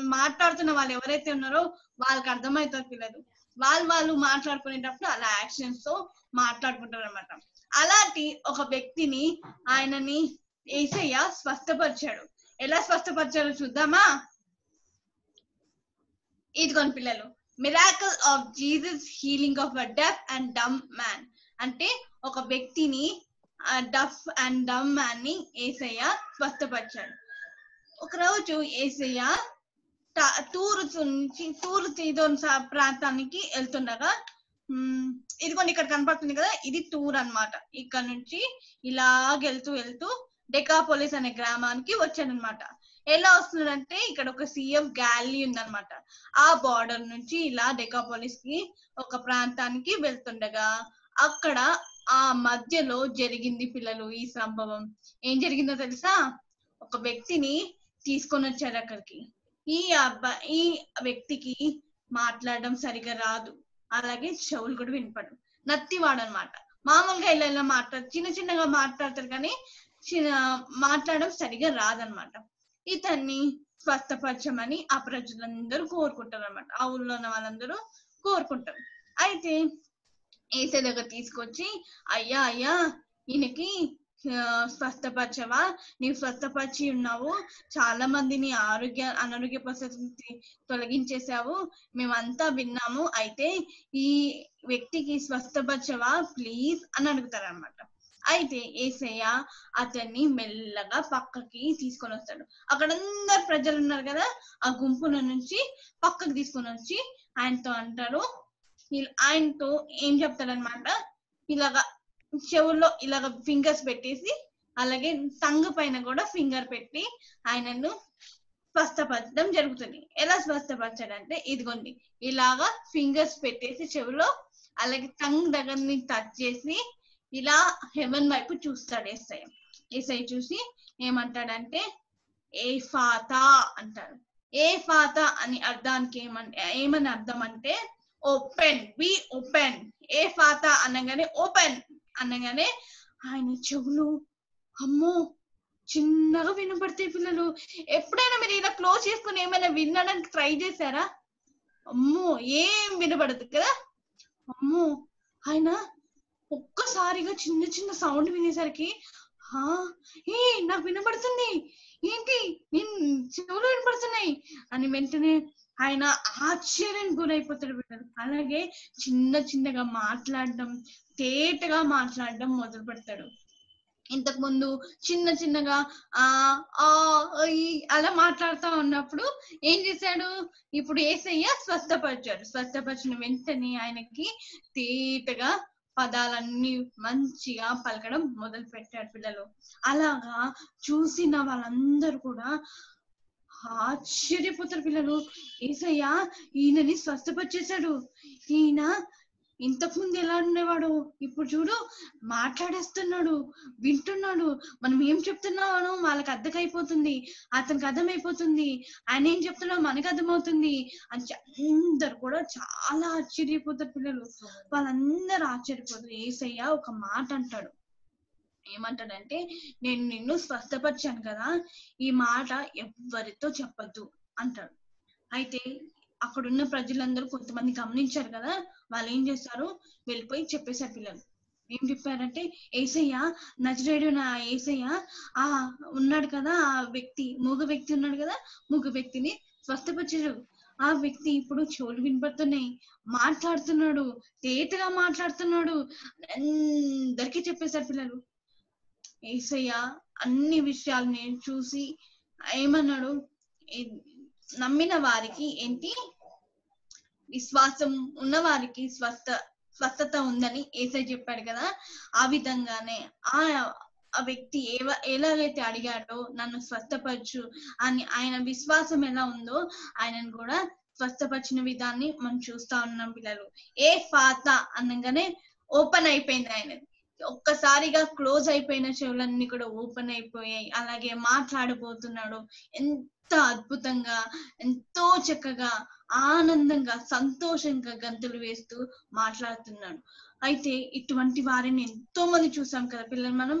మాట్లాడుతున్న వాళ్ళు ఎవరైతే ఉన్నారో వాళ్ళకి అర్థమవుతారు పిల్లలు. వాళ్ళు వాళ్ళు మాట్లాడుకునేటప్పుడు అలా యాక్షన్స్తో మాట్లాడుకుంటారు అనమాట అలాంటి ఒక వ్యక్తిని ఆయనని ఏసయ్య స్వస్థపరిచాడు. ఎలా స్వస్థపరిచాడో చూద్దామా? ఇదిగోండి పిల్లలు. Miracle of Jesus healing of a deaf and dumb man అంటే ఒక వ్యక్తిని డఫ్ అండ్ డమ్ మ్యాన్ని ఏసయ్య స్వస్థపరిచాడు. ఒక రోజు ఏసయ్య ట- నుంచి తూరు తీదోన్ ప్రాంతానికి వెళ్తుండగా ఇదిగోండి ఇక్కడ కనపడుతుంది కదా ఇది టూర్ అన్నమాట. ఇక్కడ నుంచి ఇలాగ వెళ్తూ వెళ్తూ డెకాపోలిస్ అనే గ్రామానికి వచ్చాడనమాట ఎలా వస్తుందంటే ఇక్కడ ఒక సీఎం గ్యాలీ ఉందన్నమాట. ఆ బార్డర్ నుంచి ఇలా డెకాపోలిస్కి ఒక ప్రాంతానికి వెళ్తుండగా అక్కడ ఆ మధ్యలో జరిగింది పిల్లలు ఈ సంభవం. ఏం జరిగిందో తెలుసా? ఒక వ్యక్తిని తీసుకొని వచ్చారు అక్కడికి. ఈ అబ్బాయి ఈ వ్యక్తికి మాట్లాడడం సరిగా రాదు. అలాగే చెవులు కూడా వినపడు నత్తివాడు అనమాట మామూలుగా ఇలా ఇలా మాట్లాడు చిన్న చిన్నగా మాట్లాడతారు కానీ చిన్న మాట్లాడడం సరిగా రాదనమాట ఇతన్ని స్వస్థపరచమని ఆ ప్రజలందరూ కోరుకుంటారు అనమాట ఆ ఊళ్ళో ఉన్న వాళ్ళందరూ కోరుకుంటారు. అయితే ఏసే దగ్గర తీసుకొచ్చి అయ్యా అయ్యా ఈయనకి స్వస్థపరచవా? నీవు స్వస్థపరిచి ఉన్నావు. చాలా మందిని ఆరోగ్య అనారోగ్య పరిస్థితి తొలగించేశావు. మేమంతా విన్నాము. అయితే ఈ వ్యక్తికి స్వస్థపరచవా? ప్లీజ్ అని అడుగుతారనమాట అనమాట అయితే ఏసయ్య అతన్ని మెల్లగా పక్కకి తీసుకొని వస్తాడు. అక్కడ అందరు ప్రజలు ఉన్నారు కదా ఆ గుంపుల నుంచి పక్కకి తీసుకొని వచ్చి ఆయనతో అంటారు. ఆయనతో ఏం చెప్తాడనమాట ఇలాగా చెవుల్లో ఇలాగ ఫింగర్స్ పెట్టేసి అలాగే టంగ్ పైన కూడా ఫింగర్ పెట్టి ఆయనను స్పష్టపరచడం జరుగుతుంది. ఎలా స్పష్టపరచడంటే ఇదిగోండి ఇలాగా ఫింగర్స్ పెట్టేసి చెవిలో అలాగే టంగ్ దగ్గరని టచ్ చేసి ఇలా హెవెన్ వైపు చూస్తాడు ఏసఐ ఏసఐ చూసి ఏమంటాడంటే ఏ ఫాతా అంటాడు. ఏ ఫాతా అని అర్థానికి ఏమంటే ఏమని అర్థం అంటే ఓపెన్ బి ఓపెన్. ఏ ఫాతా అనగానే ఓపెన్. అనగానే ఆయన చెవులు అమ్మో చిన్నగా వినపడతాయి పిల్లలు. ఎప్పుడైనా మీరు ఇలా క్లోజ్ చేసుకుని ఏమైనా వినడానికి ట్రై చేశారా? అమ్మో ఏం వినపడదు కదా? అమ్మో ఆయన ఒక్కసారిగా చిన్న చిన్న సౌండ్ వినేసరికి హా ఏ నాకు వినపడుతుంది ఏంటి? నేను చెవులు వినపడుతున్నాయి అని వెంటనే ఆయన ఆశ్చర్యానికి గురైపోతాడు బిడ్డలు. అలాగే చిన్న చిన్నగా మాట్లాడడం తేటగా మాట్లాడడం మొదలు పెడతాడు. ఇంతకు ముందు చిన్న చిన్నగా ఆ ఆ ఈ అలా మాట్లాడుతూ ఉన్నప్పుడు ఏం చేశాడు? ఇప్పుడు ఏసయ్య స్వస్థపరిచాడు. స్వస్థపరిచిన వెంటనే ఆయనకి తేటగా పదాలన్నీ మంచిగా పలకడం మొదలు పెట్టారు పిల్లలు. అలాగా చూసిన వాళ్ళందరూ కూడా ఆశ్చర్యపోతారు పిల్లలు. ఏసయ్య ఈయనని స్వస్థపరిచేశాడు. ఈయన ఇంతకు ముందు ఎలా ఉండేవాడు? ఇప్పుడు చూడు మాట్లాడేస్తున్నాడు వింటున్నాడు. మనం ఏం చెప్తున్నామో వాళ్ళకి అర్థకైపోతుంది అతనికి అర్థమైపోతుంది ఆయన ఏం చెప్తున్నా మనకి అర్థమవుతుంది అని అందరు కూడా చాలా ఆశ్చర్యపోతారు పిల్లలు. వాళ్ళందరూ ఆశ్చర్యపోతారు. ఏసయ్య ఒక మాట అంటాడు. ఏమంటాడంటే నేను నిన్ను స్వస్థపరిచాను కదా ఈ మాట ఎవ్వరితో చెప్పద్దు అంటాడు. అయితే అక్కడున్న ప్రజలందరూ కొంతమంది గమనించారు కదా వాళ్ళు ఏం చేస్తారు? వెళ్ళిపోయి చెప్పేశారు పిల్లలు. ఏం చెప్పారంటే ఏసయ్య నజరేడు నా ఏసయ్య ఆ ఉన్నాడు కదా ఆ వ్యక్తి మూగ వ్యక్తి ఉన్నాడు కదా మూగ వ్యక్తిని స్వస్థపరిచారు. ఆ వ్యక్తి ఇప్పుడు చెవులు వినపడుతున్నాయి మాట్లాడుతున్నాడు తేటగా మాట్లాడుతున్నాడు అందరికీ చెప్పేశారు పిల్లలు. ఏసయ్య అన్ని విషయాల్ని చూసి ఏమన్నాడు? నమ్మిన వారికి ఏంటి? విశ్వాసం ఉన్న వారికి స్వస్థ స్వస్థత ఉందని ఏసై చెప్పాడు కదా. ఆ విధంగానే ఆ ఆ వ్యక్తి ఏవ ఎలాగైతే అడిగాడో నన్ను స్వస్థపరచు అని ఆయన విశ్వాసం ఎలా ఉందో ఆయనను కూడా స్వస్థపరిచిన విధాన్ని మనం చూస్తా ఉన్నాం పిల్లలు. ఏ ఫాత అనగానే ఓపెన్ అయిపోయింది ఆయనది. ఒక్కసారిగా క్లోజ్ అయిపోయిన చెవులన్నీ కూడా ఓపెన్ అయిపోయాయి. అలాగే మాట్లాడబోతున్నాడు. ఎంత ఎంత అద్భుతంగా ఎంతో చక్కగా ఆనందంగా సంతోషంగా గంతులు వేస్తూ మాట్లాడుతున్నాడు. అయితే ఇటువంటి వారిని ఎంతో మంది చూసాం కదా పిల్లలు మనం.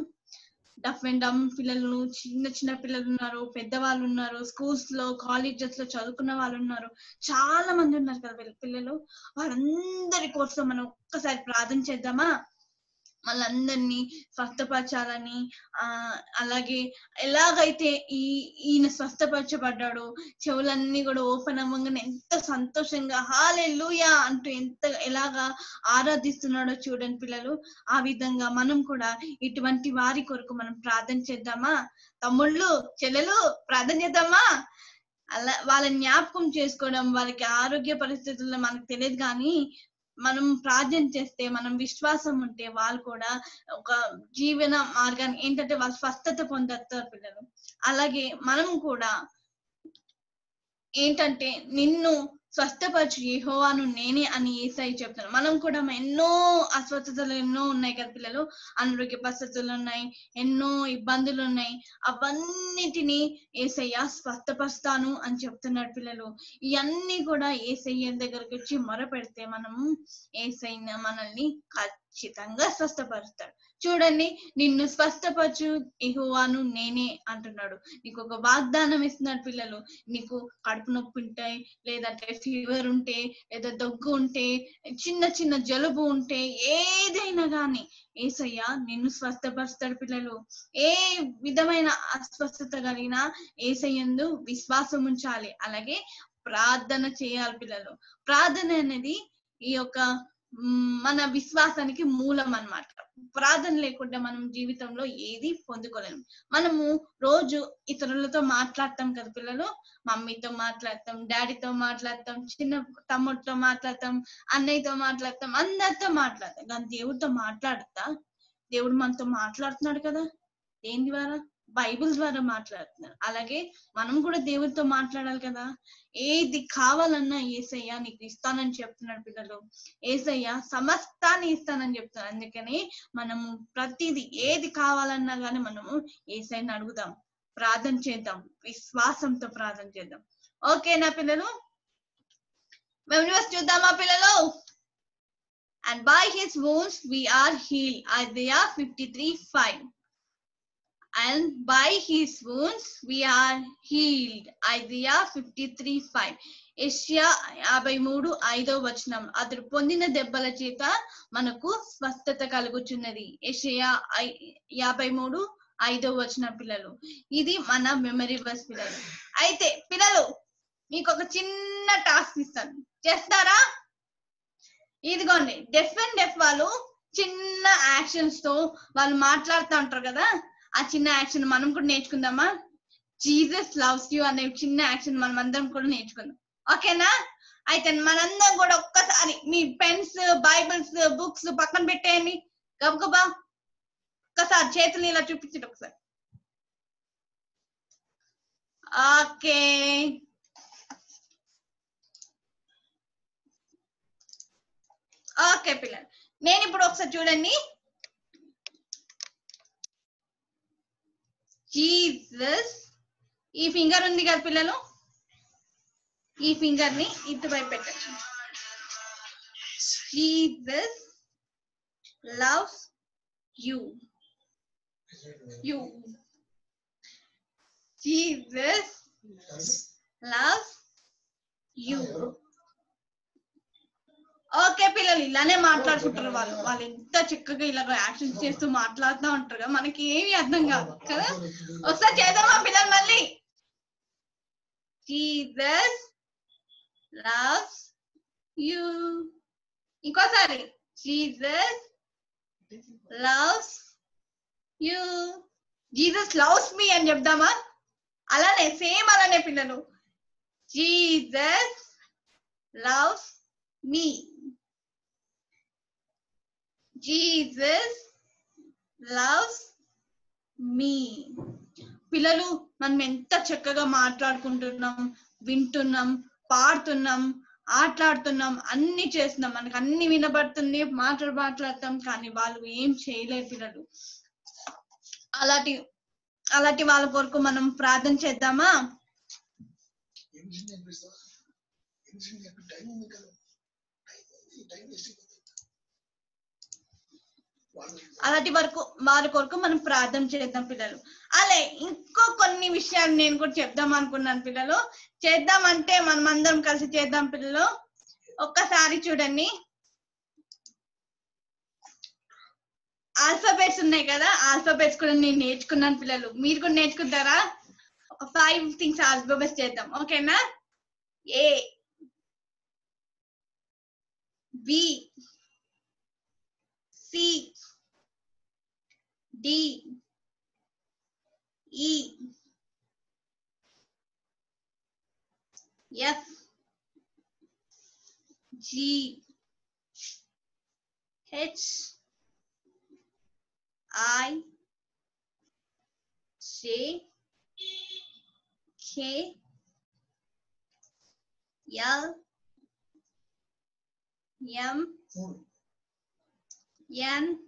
డఫ్ అండ్ డమ్ పిల్లలు చిన్న చిన్న పిల్లలు ఉన్నారు పెద్దవాళ్ళు ఉన్నారు స్కూల్స్లో కాలేజెస్లో చదువుకున్న వాళ్ళు ఉన్నారు. చాలా మంది ఉన్నారు కదా పిల్లలు. వాళ్ళందరి కోసం మనం ఒక్కసారి ప్రార్థన చేద్దామా? వాళ్ళందరినీ స్వస్థపరచాలని ఆ అలాగే ఎలాగైతే ఈ ఈయన స్వస్థపరచబడ్డాడో చెవులన్నీ కూడా ఓపెన్ అవ్వగానే ఎంత సంతోషంగా హాలే లూయా అంటూ ఎంత ఎలాగా ఆరాధిస్తున్నాడో చూడండి పిల్లలు. ఆ విధంగా మనం కూడా ఇటువంటి వారి కొరకు మనం ప్రార్థన చేద్దామా? తమ్ముళ్ళు చెల్లెలు ప్రార్థన చేద్దామా? అలా వాళ్ళ జ్ఞాపకం చేసుకోవడం వాళ్ళకి ఆరోగ్య పరిస్థితుల్లో మనకు తెలియదు కానీ మనం ప్రార్థన చేస్తే మనం విశ్వాసం ఉంటే వాళ్ళు కూడా ఒక జీవన మార్గాన్ని ఏంటంటే వాళ్ళు స్వస్థత పొందుతారు పిల్లలు. అలాగే మనం కూడా ఏంటంటే నిన్ను స్వస్థపరచు యహోవాను నేనే అని ఏసై చెప్తాను మనం కూడా ఎన్నో అస్వస్థతలు ఎన్నో ఉన్నాయి కదా పిల్లలు. అనారోగ్య పరిస్థితులు ఉన్నాయి ఎన్నో ఇబ్బందులు ఉన్నాయి. అవన్నిటిని ఏసయ్య స్వస్థపరుస్తాను అని చెప్తున్నాడు పిల్లలు. ఇవన్నీ కూడా ఏసయ్య దగ్గరికి వచ్చి మొరపెడితే మనం ఏసయ్య మనల్ని ఖచ్చితంగా స్వస్థపరుస్తాడు. చూడండి నిన్ను స్వస్థపరచు ఎహోవాను నేనే అంటున్నాడు. నీకు ఒక వాగ్దానం ఇస్తున్నాడు పిల్లలు. నీకు కడుపు నొప్పి ఉంటాయి లేదంటే ఫీవర్ ఉంటే లేదా దగ్గు ఉంటే చిన్న చిన్న జలుబు ఉంటే ఏదైనా కానీ ఏసయ్య నిన్ను స్వస్థపరుస్తాడు పిల్లలు. ఏ విధమైన అస్వస్థత కలిగినా ఏసయ్యందు విశ్వాసం ఉంచాలి. అలాగే ప్రార్థన చేయాలి పిల్లలు. ప్రార్థన అనేది ఈ యొక్క మన విశ్వాసానికి మూలం అన్నమాట. ప్రార్థన లేకుండా మనం జీవితంలో ఏది పొందుకోలేము. మనము రోజు ఇతరులతో మాట్లాడతాం కదా పిల్లలు. మమ్మీతో మాట్లాడతాం డాడీతో మాట్లాడతాం చిన్న తమ్ముడితో మాట్లాడతాం అన్నయ్యతో మాట్లాడతాం అందరితో మాట్లాడతాం. కానీ దేవుడితో మాట్లాడతా దేవుడు మనతో మాట్లాడుతున్నాడు కదా. దేని ద్వారా? బైబిల్ ద్వారా మాట్లాడుతున్నారు. అలాగే మనం కూడా దేవుడితో మాట్లాడాలి కదా. ఏది కావాలన్నా ఏసయ్య నీకు ఇస్తానని చెప్తున్నాడు పిల్లలు. ఏసయ్య సమస్తాన్ని ఇస్తానని చెప్తున్నాడు అందుకని మనము ప్రతిదీ ఏది కావాలన్నా కానీ మనము ఏసైని అడుగుదాం. ప్రార్థన చేద్దాం. విశ్వాసంతో ప్రార్థన చేద్దాం. ఓకేనా పిల్లలు? మేము చూద్దామా పిల్లలు? And by his wounds we are healed. Isaiah 53 5 and by his wounds we are healed. Isaiah 53 5 యెషయా యాభై మూడు ఐదో వచనం. అతడు పొందిన దెబ్బల చేత మనకు స్వస్థత కలుగుచున్నది. ఏషియా యాభై మూడు ఐదో వచనం పిల్లలు. ఇది మన మెమరీ బస్ పిల్లలు. అయితే పిల్లలు మీకు ఒక చిన్న టాస్క్ ఇస్తాను. చేస్తారా? ఇదిగోండి డెఫ్ అండ్ డెఫ్ వాళ్ళు చిన్న యాక్షన్స్తో వాళ్ళు మాట్లాడుతూ ఉంటారు కదా? ఆ చిన్న యాక్షన్ మనం కూడా నేర్చుకుందామా? జీసస్ లవ్స్ యూ అనే చిన్న యాక్షన్ మనం అందరం కూడా నేర్చుకుందాం. ఓకేనా? అయితే మనందరం కూడా ఒక్కసారి మీ పెన్స్ బైబిల్స్ బుక్స్ పక్కన పెట్టేయండి. గబగబా ఒక్కసారి చేతులు ఇలా చూపించండి ఒకసారి. ఓకే. ఓకే పిల్లలు. నేను ఇప్పుడు ఒకసారి చూడండి. జీసస్. ఈ ఫింగర్ ఉంది కదా పిల్లలు? ఈ ఫింగర్ని ఇటువైపు పెట్టచ్చు. Jesus loves you. You. Jesus loves you. Okay పిల్లలు ఇలానే మాట్లాడుకుంటారు వాళ్ళు. వాళ్ళు ఎంత చక్కగా ఇలా యాక్షన్ చేస్తూ మాట్లాడుతూ ఉంటారు కదా మనకి ఏమి అర్థం కాదు కదా. ఒకసారి చేద్దామా పిల్లలు మళ్ళీ? జీసస్ లవ్స్ యూ ఇంకోసారి. Jesus loves you Jesus loves మీ అని చెప్దామా? అలానే సేమ్ అలానే పిల్లలు. జీసస్ లవ్స్ మీ జీసస్ లవ్స్ మీ పిల్లలు మనం ఎంత చక్కగా మాట్లాడుకుంటున్నాం వింటున్నాం పాడుతున్నాం ఆటలాడుతున్నాం అన్ని చేస్తున్నాం మనకు అన్ని వినబడుతుంది మాట్లాడు మాట్లాడతాం కానీ వాళ్ళు ఏం చేయలేరు పిల్లలు అలాంటి అలాంటి వాళ్ళ కొరకు మనం ప్రార్థన చేద్దామా అలాంటి వరకు వారి కొరకు మనం ప్రార్థన చేద్దాం పిల్లలు. అలా ఇంకో కొన్ని విషయాలు నేను కూడా చెప్దాం అనుకున్నాను పిల్లలు. చేద్దాం అంటే మనం అందరం కలిసి చేద్దాం పిల్లలు. ఒక్కసారి చూడండి. ఆల్ఫాబెట్స్ ఉన్నాయి కదా ఆల్ఫాబెట్స్ కూడా నేను నేర్చుకున్నాను పిల్లలు. మీరు కూడా నేర్చుకుంటారా? ఒక ఫైవ్ థింగ్స్ ఆల్ఫాబెట్స్ చేద్దాం. ఓకేనా? A B C D. E. F. G. H. I. J. K. L. M. N.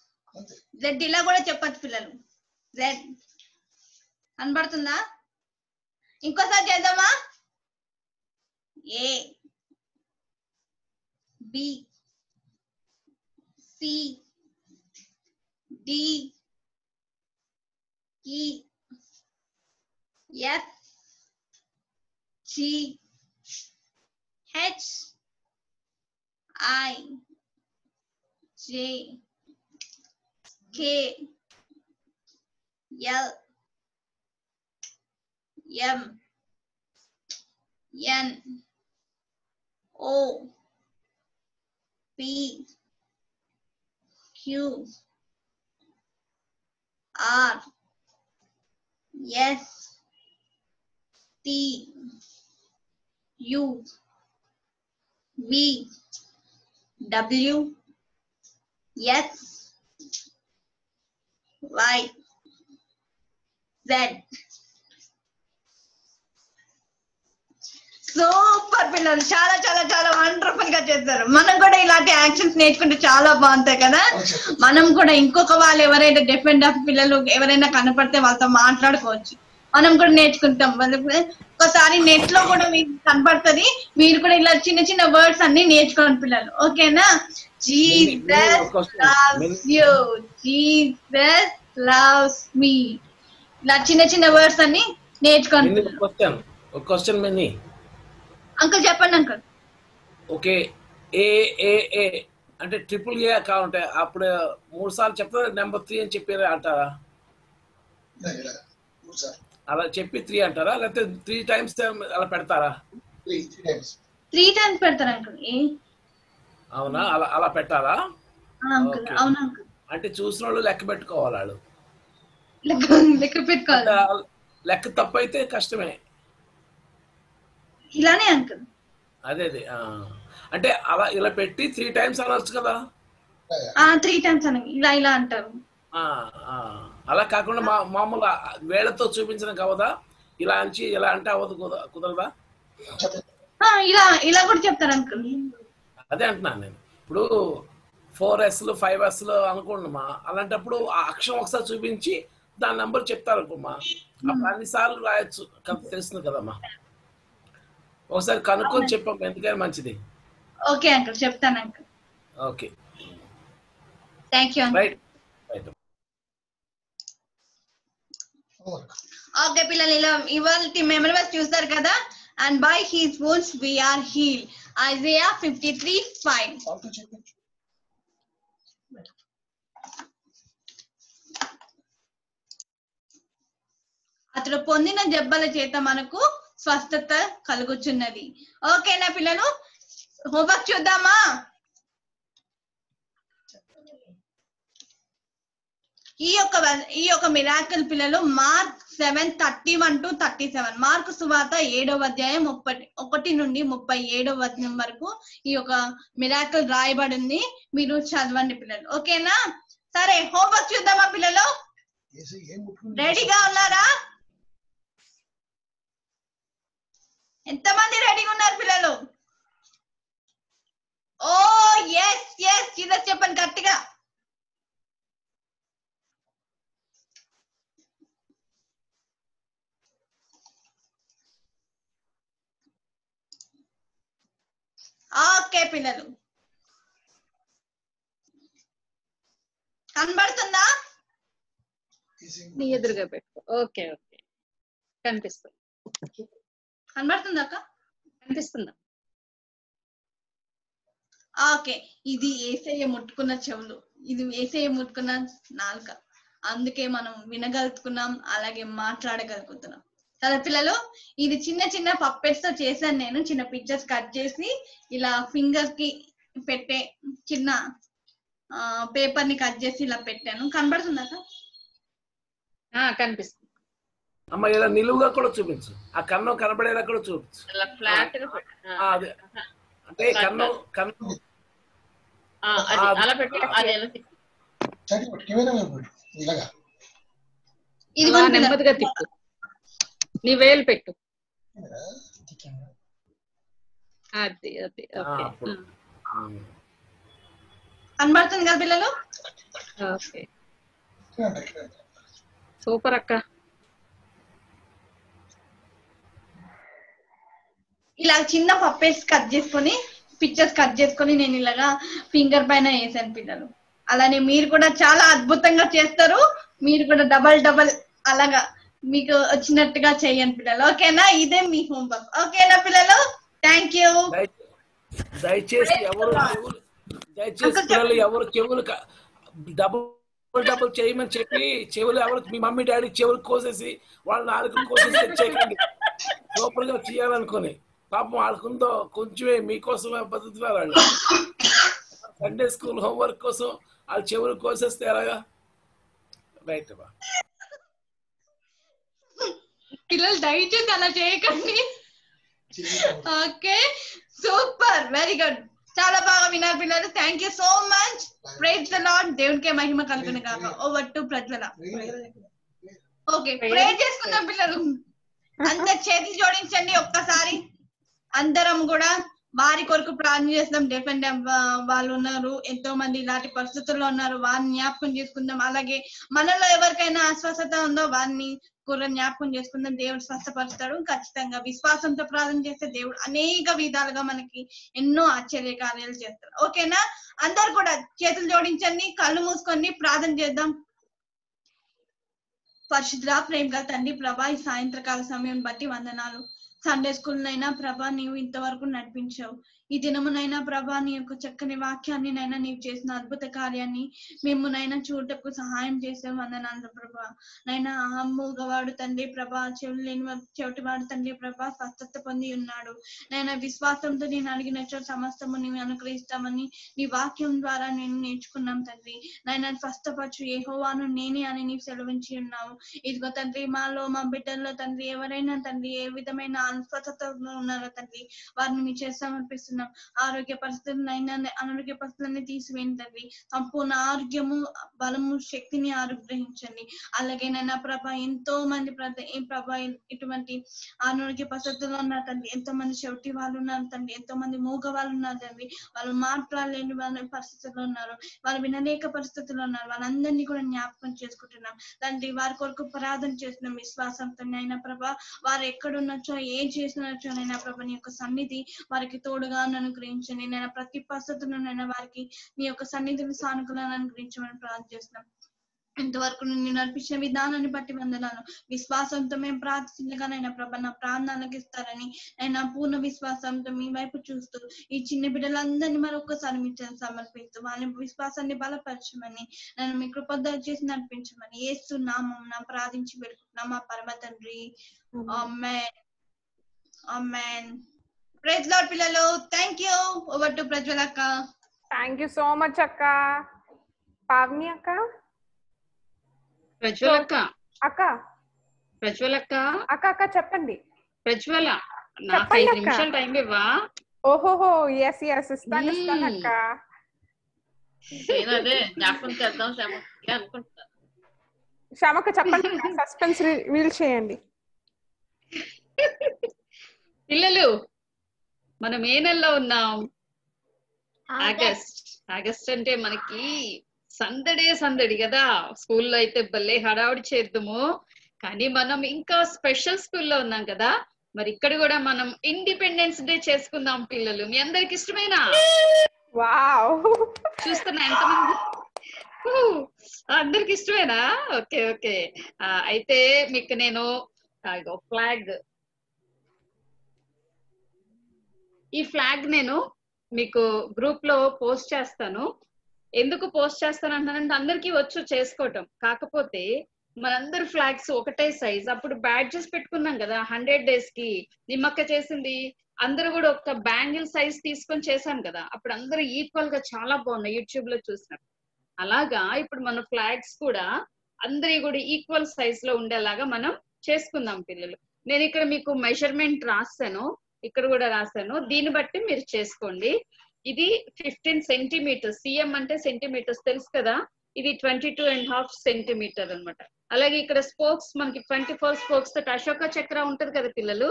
Z ఇలా కూడా చెప్పచ్చు పిల్లలు. జెడ్ కనబడుతుందా? ఇంకోసారి చేద్దామా? A B C D E F G H I J K L M N O P Q R S T U V W X like that. Super పిల్లలు చాలా చాలా చాలా వండర్ఫుల్గా చేస్తారు. మనం కూడా ఇలాంటి యాక్షన్స్ నేర్చుకుంటే చాలా బాగుంటాయి కదా? మనం కూడా ఇంకొక వాళ్ళు ఎవరైనా డిఫరెంట్ ఆఫ్ పిల్లలు ఎవరైనా కనపడితే వాళ్ళతో మాట్లాడుకోవచ్చు. మనం కూడా నేర్చుకుంటాం. ఒకసారి నెట్లో కూడా మీకు కనపడుతుంది. మీరు కూడా ఇలా చిన్న చిన్న వర్డ్స్ అన్ని నేర్చుకోండి పిల్లలు. ఓకేనా Jesus loves you Jesus loves me ఇలా చిన్న చిన్న వర్డ్స్ అన్ని నేర్చుకోండి. క్వశ్చన్ ఒక క్వశ్చన్ మిన్ని అంకుల్ చెప్పండి uncle okay A A A అంటే ట్రిపుల్ ఏ కావాలంటే అప్పుడు మూడు సార్లు చెప్తారు? నెంబర్ త్రీ అని చెప్పారు అంటారా? అలా చెప్పి త్రీ అంటారా? లేకపోతే త్రీ టైమ్స్ అలా పెడతారా? త్రీ టైమ్స్ పెడతారు అంకుల్ అవునా? అలా అలా పెట్టాలా? అంటే చూసిన వాళ్ళు లెక్క పెట్టుకోవాలి వాళ్ళు. లెక్క పెట్టుకోవాలి. లెక్క తప్పు అయితే కష్టమే. ఇలానే అంకుల్. అదే అదే. ఆ. అంటే అలా ఇలా పెట్టి త్రీ టైమ్స్ అనొచ్చు కదా? ఆ త్రీ టైమ్స్ అని. ఇలా ఇలా అంటారు. అలా కాకుండా మా మామూలు వేళతో చూపించడం కావదా ఇలా అంచి ఇలా అంటే అవ్వదు కుద- కుదరదా? ఇలా ఇలా కూడా చెప్తారు అంకుల్. అదే అంటున్నాను నేను. ఇప్పుడు ఫోర్ ఎస్లు ఫైవ్ ఎస్లు అనుకోండిమా అలాంటప్పుడు ఆ అక్షరం ఒకసారి చూపించి దాని నెంబర్ చెప్తారు అనుకోమ్మా అప్పుడు అన్నిసార్లు రాయొచ్చు. కదా తెలుస్తుంది కదమ్మా ఒకసారి కనుక్కొని చెప్పమ్మా ఎందుకని మంచిది. ఓకే అంకుల్ చెప్తాను uncle. Okay. Thank you uncle. Right right okay పిల్లలు ఇలా ఇవాళ మెమరీ చూస్తారు కదా? And by his wounds we are heal Isaiah fifty three five అతడు పొందిన దెబ్బల చేత మనకు స్వస్థత కలుగుచున్నది. ఓకేనా పిల్లలు? హోంవర్క్ చూద్దామా? ఈ యొక్క ఈ యొక్క మిరాకిల్ పిల్లలు Mark seven thirty one to thirty seven. Mark సువాత ఏడవ అధ్యాయం ముప్పై ఒకటి నుండి ముప్పై ఏడవ అధ్యాయం వరకు ఈ యొక్క మిరాకిల్ రాయబడింది. మీరు చదవండి పిల్లలు. ఓకేనా? సరే హోంవర్క్ చూద్దామా పిల్లలు? రెడీగా ఉన్నారా? ఎంతమంది రెడీగా ఉన్నారు పిల్లలు? ఓ ఎస్ ఎస్ ఇది చెప్పండి గట్టిగా. ఓకే పిల్లలు. కనబడుతుందా? నీ ఎదురుగా పెట్టు. Okay okay. కనిపిస్తుంది. కనబడుతుందా అక్క? కనిపిస్తుందా? ఓకే. ఇది ఏసయ్య ముట్టుకున్న చెవులు. ఇది ఏసయ్య ముట్టుకున్న నాలుక. అందుకే మనం వినగలుగుతున్నాం అలాగే మాట్లాడగలుగుతున్నాం. పిల్లలు? ఇది చిన్న చిన్న పప్పెట్స్తో చేశాను నేను. చిన్న పిక్చర్స్ కట్ చేసి ఇలా ఫింగర్కి పెట్టే చిన్న పేపర్ని కట్ చేసి ఇలా పెట్టాను. కనబడుతుందా అక్క? కనిపిస్తుంది. అమ్మ ఇలా నిలువుగా కూడా చూపించు. ఆ కన్నం కనబడేలా కూడా చూపించు. అలా ఫ్లాట్గా పెట్టు. ఆ, అదే. అంటే కన్నం కన్నం. ఆ, అది అలా పెట్టు అది ఎలా తిప్పు. ఇలాగా. ఇది నెమ్మదిగా తిప్పు. నీ వేలు పెట్టు. అది అది ఓకే. అప్పుడు. కనబడుతుంది కదా పిల్లలు? ఓకే. సూపర్ అక్క. ఇలా చిన్న పప్పేస్ కట్ చేసుకొని పిక్చర్స్ కట్ చేసుకొని నేను ఇలాగా ఫింగర్ పైన వేసాను పిల్లలు. అలానే మీరు కూడా చాలా అద్భుతంగా చేస్తారు. మీరు కూడా డబల్ డబల్ అలాగా మీకు వచ్చినట్టుగా చేయండి పిల్లలు. ఓకేనా? ఇదే మీ హోంవర్క్. ఓకేనా పిల్లలు? థ్యాంక్ యూ దయచేసి ఎవరు దయచేసి పిల్లలు ఎవరు చెవులు డబుల్ డబుల్ చేయమని చెప్పి చెవులు ఎవరు మీ మమ్మీ డాడీ చెవులు కోసేసి వాళ్ళ నాలుగు కోసేసి చేయకండి. సూపర్గా చేయాలనుకుని. పాపం వాళ్ళకుందో కొంచెమే మీకోసమే బతుకుతున్నారు వాళ్ళు. సండే స్కూల్ హోంవర్క్ కోసం వాళ్ళ చెవులు కోసేస్తే ఎలాగా? రైట్ బా పిల్లలు దయచేసి అలా చేయకండి. ఓకే సూపర్ వెరీ గుడ్ చాలా బాగా విన్నారు పిల్లలు. Thank you so much praise the Lord దేవునికే మహిమ కలుగును కాక ఓవర్ టు ప్రజల ఓకే ప్రే చేసుకుందాం పిల్లలు. అంత చేతులు జోడించండి ఒక్కసారి. అందరం కూడా వారి కొరకు ప్రార్థన చేస్తాం డిఫెండ్ వాళ్ళు ఉన్నారు. ఎంతో మంది ఇలాంటి పరిస్థితుల్లో ఉన్నారు. వారిని జ్ఞాపకం చేసుకుందాం. అలాగే మనలో ఎవరికైనా అస్వస్థత ఉందో వారిని కూడా జ్ఞాపకం చేసుకుందాం దేవుడు స్వస్థపరుస్తాడు. ఖచ్చితంగా విశ్వాసంతో ప్రార్థన చేస్తే దేవుడు అనేక విధాలుగా మనకి ఎన్నో ఆశ్చర్య కార్యాలు చేస్తాడు. ఓకేనా అందరు కూడా చేతులు జోడించండి కళ్ళు మూసుకొని ప్రార్థన చేద్దాం. పరిశుద్ర ప్రేమ గల తండ్రి ప్రభా ఈ సాయంత్రకాల సమయం బట్టి వందనాలు. సండే స్కూల్ నైనా ప్రభా నీవు ఇంతవరకు నడిపించావు. ఈ దినమునైనా ప్రభా నీ యొక్క చక్కని వాక్యాన్ని నైనా నీవు చేసిన అద్భుత కార్యాన్ని మేము నైనా చూడటకు సహాయం చేసావు వందనాలు ప్రభా. నైనా అమ్ముగవాడు తండ్రి ప్రభా చెవులు లేని వాడు చెవిటివాడు తండ్రి ప్రభా స్వస్థత పొంది ఉన్నాడు. నైనా విశ్వాసంతో నేను అడిగిన చోట సమస్తము నీవు అనుగ్రహిస్తామని నీ వాక్యం ద్వారా నేను నేర్చుకున్నాం తండ్రి. నైనా స్వస్థపరచు ఏహోవాను నేనే అని నీవు సెలవించి ఉన్నావు. ఇదిగో తండ్రి మాలో మా బిడ్డల్లో తండ్రి ఎవరైనా తండ్రి ఏ విధమైన అస్వస్థతలో ఉన్నారో తండ్రి వారిని మీ చేసి ప్రార్థిస్తున్నాం ఆరోగ్య పరిస్థితులైనా అనారోగ్య పరిస్థితులన్నీ తీసివేయండి. తండ్రి సంపూర్ణ ఆరోగ్యము బలము శక్తిని అనుగ్రహించండి. అలాగే నైనా ప్రభ ఎంతో మంది ప్రభ ఇటువంటి అనారోగ్య పరిస్థితుల్లో ఉన్నారు తండ్రి. ఎంతో మంది చెవిటి వాళ్ళు ఉన్నారు తండ్రి. ఎంతో మంది మూగ వాళ్ళు ఉన్నారు తండ్రి. వాళ్ళు మాట్లాడలేని వాళ్ళ పరిస్థితుల్లో ఉన్నారు. వాళ్ళు వినలేక పరిస్థితుల్లో ఉన్నారు. వాళ్ళందరినీ కూడా జ్ఞాపకం చేసుకుంటున్నాం. తండ్రి వారి కొరకు ప్రార్థన చేస్తున్నాం. విశ్వాసంతో అయినా ప్రభ వారు ఎక్కడున్నచో ఏం చేసినచో నైనా ప్రభ నీ యొక్క సన్నిధి వారికి తోడుగా అనుగ్రహించండి నేను ప్రతి పరిస్థితుల్లోనైనా వారికి నీ యొక్క సన్నిధిని సానుకూలను అనుగ్రహించమని ప్రార్థన చేస్తున్నాం. ఇంతవరకు నేను నడిపించిన విధానాన్ని బట్టి వందనాలు. విశ్వాసంతో మేము ప్రార్థించగానైనా ప్రభ నా ప్రాణాలకు ఇస్తారని అయినా పూర్ణ విశ్వాసంతో మీ వైపు చూస్తూ ఈ చిన్న బిడ్డలందరినీ మరొకసారి మీ చెంత సమర్పిస్తూ వాళ్ళ విశ్వాసాన్ని బలపరచమని నన్ను మీ కృపద చేసి నడిపించమని ఏసు నామం నా ప్రార్థించి పెడుకుంటున్నా. మా పరమ తండ్రి. ఆమెన్ ఆమెన్ ప్రైజ్ లాడ్ పిల్లలు thank you over to Prajwal అక్క. థ్యాంక్ యూ సో మచ్ అక్క. పావని అక్క? ప్రజ్వల్ అక్క. అక్క? ప్రజ్వల్ అక్క. అక్క అక్క చెప్పండి. ప్రజ్వల నాకు ఐదు. నిమిషాలు టైం ఇవ్వా? ఓహోహో ఎస్ ఎస్ ఇస్తాను ఇస్తాను అక్క. నేను అదే జ్ఞాపకం చేద్దాం శ్రమకి అనుకుంటున్నా శ్యామక్క చెప్పండి సస్పెన్స్ రీల్ చేయండి. పిల్లలు మనం ఏ నెలలో ఉన్నాం? ఆగస్ట్. ఆగస్ట్. అంటే మనకి సందడే సందడి కదా. స్కూల్లో అయితే భలే హడావుడి చేద్దాము కానీ మనం ఇంకా స్పెషల్ స్కూల్లో ఉన్నాం కదా. మరి ఇక్కడ కూడా మనం ఇండిపెండెన్స్ డే చేసుకుందాం పిల్లలు. మీ అందరికి ఇష్టమేనా? వావ్. చూస్తున్నా ఎంతమంది? అందరికి ఇష్టమేనా? Okay okay. అయితే మీకు నేను ఫ్లాగ్ ఈ ఫ్లాగ్ నేను మీకు గ్రూప్లో పోస్ట్ చేస్తాను. ఎందుకు పోస్ట్ చేస్తాను అంటానంటే అందరికీ వచ్చు చేసుకోవటం. కాకపోతే మనందరి ఫ్లాగ్స్ ఒకటే సైజ్ అప్పుడు బ్యాడ్జెస్ పెట్టుకున్నాం కదా హండ్రెడ్ డేస్కి. నిమ్మక్క చేసింది. అందరూ కూడా ఒక బ్యాంగిల్ సైజ్ తీసుకొని చేశాం కదా. అప్పుడు అందరూ ఈక్వల్గా చాలా బాగున్నాయి యూట్యూబ్లో చూసినప్పుడు. అలాగా ఇప్పుడు మన ఫ్లాగ్స్ కూడా అందరి కూడా ఈక్వల్ సైజ్లో ఉండేలాగా మనం చేసుకుందాం పిల్లలు. నేను ఇక్కడ మీకు మెజర్మెంట్ రాస్తాను. ఇక్కడ కూడా రాశాను. దీన్ని బట్టి మీరు చేసుకోండి. ఇది ఫిఫ్టీన్ సెంటీమీటర్స్ సిఎం అంటే సెంటీమీటర్స్ తెలుసు కదా? ఇది twenty two and half centimetre అన్నమాట. అలాగే ఇక్కడ స్పోక్స్ మనకి ట్వంటీ ఫోర్ స్పోక్స్ తోటి అశోక చక్ర ఉంటది కదా పిల్లలు?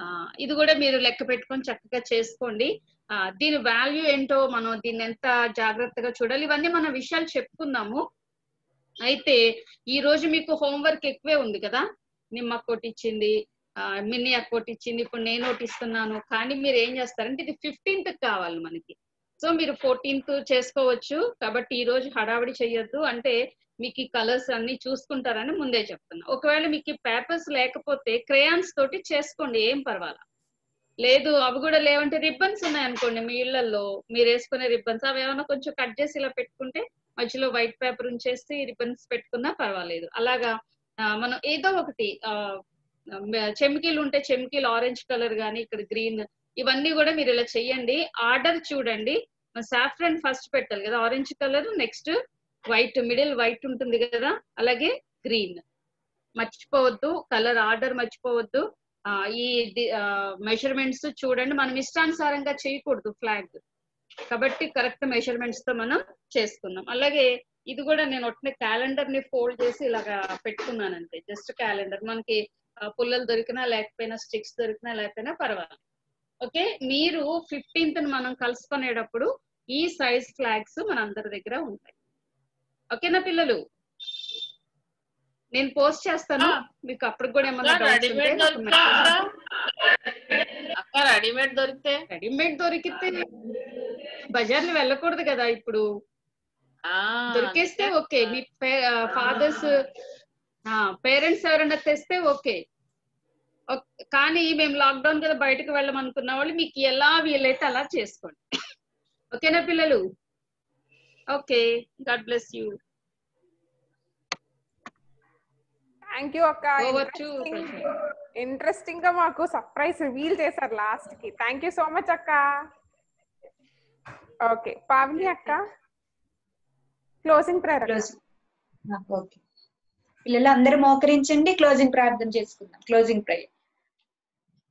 ఆ ఇది కూడా మీరు లెక్క పెట్టుకొని చక్కగా చేసుకోండి. ఆ దీని వాల్యూ ఏంటో మనం దీన్ని ఎంత జాగ్రత్తగా చూడాలి? ఇవన్నీ మన విషయాలు చెప్పుకున్నాము అయితే ఈ రోజు మీకు హోంవర్క్ ఎక్కువే ఉంది కదా? నిమ్మ ఇచ్చింది ఆ, మిన్ని ఇచ్చింది ఇప్పుడు నేను ఒకటి ఇస్తున్నాను. కానీ మీరు ఏం చేస్తారంటే ఇది ఫిఫ్టీన్త్ కావాలి మనకి. సో మీరు ఫోర్టీన్త్ చేసుకోవచ్చు. కాబట్టి ఈ రోజు హడావిడి చెయ్యొద్దు. అంటే మీకు ఈ కలర్స్ అన్ని చూసుకుంటారని ముందే చెప్తున్నా. ఒకవేళ మీకు పేపర్స్ లేకపోతే క్రేయాన్స్ తోటి చేసుకోండి. ఏం పర్వాలా? లేదు అవి కూడా లేవంటే రిబ్బన్స్ ఉన్నాయనుకోండి మీ ఇళ్ళలో మీరు వేసుకునే రిబ్బన్స్ అవి ఏమైనా కొంచెం కట్ చేసి ఇలా పెట్టుకుంటే మధ్యలో వైట్ పేపర్ ఉంచేసి రిబ్బన్స్ పెట్టుకున్నా పర్వాలేదు. అలాగా మనం ఏదో ఒకటి చెమికీలు ఉంటే చెమ్కీలు ఆరెంజ్ కలర్ గానీ ఇక్కడ గ్రీన్ ఇవన్నీ కూడా మీరు ఇలా చెయ్యండి. ఆర్డర్ చూడండి. సాఫ్రన్ ఫస్ట్ పెట్టాలి కదా orange colour next white middle white ఉంటుంది కదా అలాగే గ్రీన్ మర్చిపోవద్దు కలర్ ఆర్డర్ మర్చిపోవద్దు. ఈ మెజర్మెంట్స్ చూడండి. మనం ఇష్టానుసారంగా చేయకూడదు ఫ్లాగ్ కాబట్టి కరెక్ట్ మెజర్మెంట్స్తో మనం చేసుకున్నాం. అలాగే ఇది కూడా నేను ఒట్టిన క్యాలెండర్ని ఫోల్డ్ చేసి ఇలాగా పెట్టుకున్నాను అంతే జస్ట్ క్యాలెండర్ మనకి పుల్లలు దొరికినా లేకపోయినా స్టిక్స్ దొరికినా లేకపోయినా పర్వాలేదు. ఓకే? మీరు ఫిఫ్టీన్త్ మనం కలుసుకునేటప్పుడు ఈ సైజ్ ఫ్లాగ్స్ మన అందరి దగ్గర ఉంటాయి. ఓకేనా పిల్లలు? నేను పోస్ట్ చేస్తాను. మీకు అప్పుడు కూడా ఏమన్నా రెడీమేడ్ దొరికితే? రెడీమేడ్ దొరికితే? బజార్లు వెళ్ళకూడదు కదా ఇప్పుడు. దొరికేస్తే ఓకే. మీ ఫాదర్స్ పేరెంట్స్ ఎవరైనా తెస్తే ఓకే. కానీ మేము లాక్డౌన్ కదా బయటకు వెళ్ళమనుకున్న వాళ్ళు మీకు ఎలా వీలైతే అలా చేసుకోండి. ఓకేనా పిల్లలు? Okay. God bless you thank you అక్క. ఇంట్రెస్టింగ్గా మాకు సర్ప్రైజ్ రివీల్ చేశారు లాస్ట్కి. థ్యాంక్ యూ సో మచ్ అక్క. ఓకే పావని అక్క. క్లోజింగ్ ప్రేయర్ ఓకే పిల్లలు అందరూ మోకరించండి క్లోజింగ్ ప్రార్థన చేసుకుందాం. క్లోజింగ్ ప్రేయర్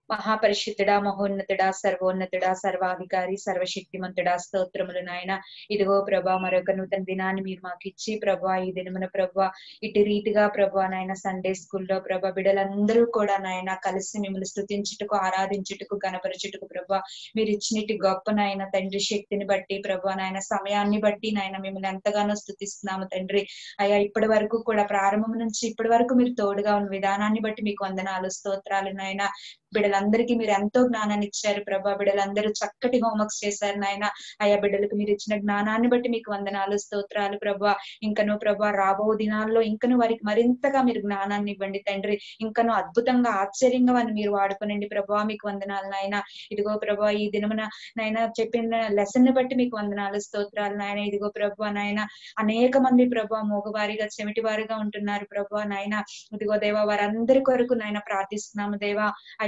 మహాపరిశుద్ధుడా మహోన్నతుడా సర్వోన్నతుడా సర్వాధికారి సర్వశక్తిమంతుడా స్తోత్రములు నాయన. ఇదిగో ప్రభా మరొక నూతన దినాన్ని మీరు మాకు ఇచ్చి ప్రభా ఈ దినమున ప్రభా ఇటు రీతిగా ప్రభా నాయన సండే స్కూల్లో ప్రభా బిడ్డలందరూ కూడా నాయన కలిసి మిమ్మల్ని స్థుతించుటకు ఆరాధించుటకు గణపరచుటకు ప్రభా మీరు ఇచ్చినట్టు గొప్ప నాయన తండ్రి శక్తిని బట్టి ప్రభా నాయన సమయాన్ని బట్టి నాయన మిమ్మల్ని ఎంతగానో స్థుతిస్తున్నాము తండ్రి. అయ్యా ఇప్పటి వరకు కూడా ప్రారంభం నుంచి ఇప్పటి వరకు మీరు తోడుగా ఉన్న విధానాన్ని బట్టి మీకు వందనాలు స్తోత్రాలు నాయన. బిడ్డలందరికీ మీరు ఎంతో జ్ఞానాన్ని ఇచ్చారు ప్రభా. బిడ్డలందరూ చక్కటి హోంవర్క్స్ చేశారు నాయన. ఆయా బిడ్డలకు మీరు ఇచ్చిన జ్ఞానాన్ని బట్టి మీకు వందనాలు స్తోత్రాలు ప్రభా. ఇంకను ప్రభా రాబో దినాల్లో ఇంకను వారికి మరింతగా మీరు జ్ఞానాన్ని ఇవ్వండి తండ్రి. ఇంకను అద్భుతంగా ఆశ్చర్యంగా వారిని మీరు వాడుకోనండి ప్రభా. మీకు వందనాలు నాయన. ఇదిగో ప్రభా ఈ దినమున నాయన చెప్పిన లెసన్ని బట్టి మీకు వందనాలు స్తోత్రాలు నాయన. ఇదిగో ప్రభా నాయన. అనేక మంది ప్రభా మోగవారిగా చెమిటి వారిగా ఉంటున్నారు ప్రభా నాయన. ఇదిగో దేవా వారందరి కొరకు నాయన ప్రార్థిస్తున్నాము దేవా.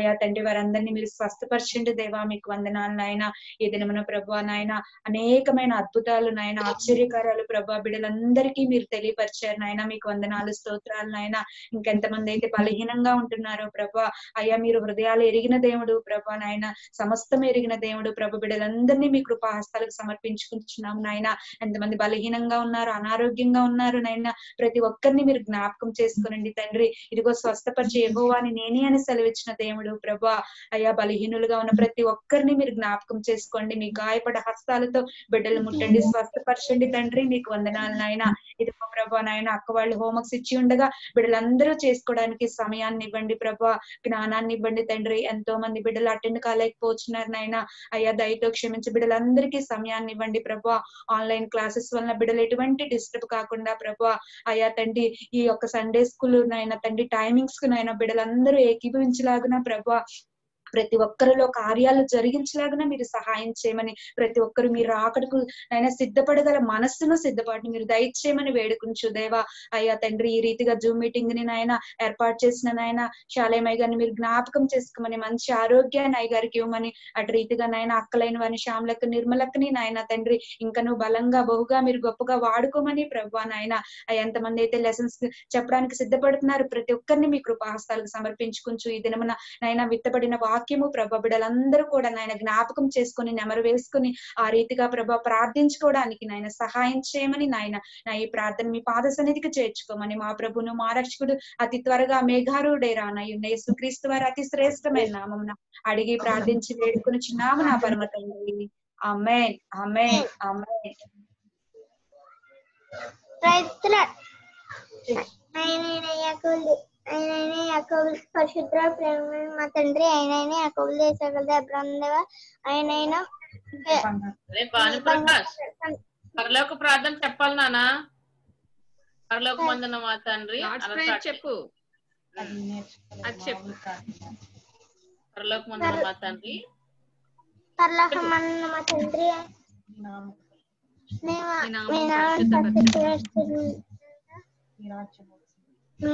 అయ్యా తండ్రి వారందరినీ మీరు స్వస్థపరచండి దేవా. మీకు వందనాలు నాయన. ఈ దినమున ప్రభు నాయన అనేకమైన అద్భుతాలు నాయన ఆశ్చర్యకారాలు ప్రభా బిడ్డలందరికీ మీరు తెలియపరిచారు నాయన. మీకు వందనాలు స్తోత్రాలు నాయన. ఇంకెంతమంది అయితే బలహీనంగా ఉంటున్నారో ప్రభా. అయ్యా మీరు హృదయాలు ఎరిగిన దేవుడు ప్రభా నాయన. సమస్తం ఎరిగిన దేవుడు ప్రభు. బిడ్డలందరినీ మీ కృపాహస్తాలకు సమర్పించుకుంటున్నాం నాయన. ఎంతమంది బలహీనంగా ఉన్నారు అనారోగ్యంగా ఉన్నారు నాయన. ప్రతి ఒక్కరిని మీరు జ్ఞాపకం చేసుకునండి తండ్రి. ఇదిగో స్వస్థపరిచే అని నేనే అని సెలవిచ్చిన దేవుడు. ప్రభా అయ్యా బలహీనులుగా ఉన్న ప్రతి ఒక్కరిని మీరు జ్ఞాపకం చేసుకోండి. మీ గాయపడ హస్తాలతో బిడ్డలు ముట్టండి స్వస్థపరచండి తండ్రి. మీకు వందనాలు నాయన. ఇది ప్రభా నాయన అక్క వాళ్ళు హోంవర్క్స్ ఇచ్చి ఉండగా బిడ్డలందరూ చేసుకోవడానికి సమయాన్ని ఇవ్వండి ప్రభా. జ్ఞానాన్ని ఇవ్వండి తండ్రి. ఎంతో మంది బిడ్డలు అటెండ్ కాలేకపోతున్నారు నాయన. అయ్యా దయతో క్షమించి బిడ్డలందరికీ సమయాన్ని ఇవ్వండి ప్రభా. ఆన్లైన్ క్లాసెస్ వలన బిడ్డలు ఎటువంటి డిస్టర్బ్ కాకుండా ప్రభా అయ్యా తండ్రి ఈ యొక్క సండే స్కూల్ నాయన తండ్రి టైమింగ్స్కు నాయన బిడ్డలందరూ ఏకీభవించలాగున ప్రభా about ప్రతి ఒక్కరిలో కార్యాలు జరిగించలాగా మీరు సహాయం చేయమని ప్రతి ఒక్కరు మీరు ఆకడకు నైనా సిద్ధపడగల మనస్సును సిద్ధపడి మీరు దయచేయమని వేడుకుంచు. దేవా అయ్యా తండ్రి ఈ రీతిగా జూమ్ మీటింగ్ని నాయన ఏర్పాటు చేసిన నాయన శాలేమయ్య గారిని మీరు జ్ఞాపకం చేసుకోమని మంచి ఆరోగ్యాన్ని అయ్య గారికి ఇవ్వమని అటు రీతిగా నాయన అక్కలైన వారిని శ్యామలకు నిర్మలకుని నాయన తండ్రి ఇంకా నువ్వు బలంగా బహుగా మీరు గొప్పగా వాడుకోమని ప్రభా నాయన ఎంతమంది అయితే లెసన్స్ చెప్పడానికి సిద్ధపడుతున్నారు ప్రతి ఒక్కరిని మీ కృపాహస్తాలకు సమర్పించుకుంటూ ఈ దినమున నాయన విత్తబడిన వాక్యము ప్రభ బిడ్డలందరూ కూడా నాయన జ్ఞాపకం చేసుకుని నెమరు వేసుకుని ఆ రీతిగా ప్రభ ప్రార్థించుకోవడానికి నాయన సహాయం చేయమని నాయన నా ఈ ప్రార్థన మీ పాద సన్నిధికి చేర్చుకోమని మా ప్రభును మా రక్షకుడు అతి త్వరగా మేఘారుడే రానయ్యున్న యేసుక్రీస్తు వారి అతి శ్రేష్టమైన నామమున అడిగి ప్రార్థించి వేడుకుని చిన్నాము నా పరమ తండ్రి. అమ్మాయి అమ్మాయి అమ్మాయి ఆయనైనా ఆయనైనా యాకోబులు పరిశుద్ర ప్రేమ మా తండ్రి ఆయనైనా యాకోబులు దేశగల రే భానుప్రకాష్ పరలోక ప్రార్థన చెప్పాలి నానా పరలోక మందున మా తండ్రి. చెప్పు. అది చెప్పు. పరలోక మందున మా తండ్రి. పర్లోకమన్న మా తండ్రి. మీ నా- మీ నామం మీ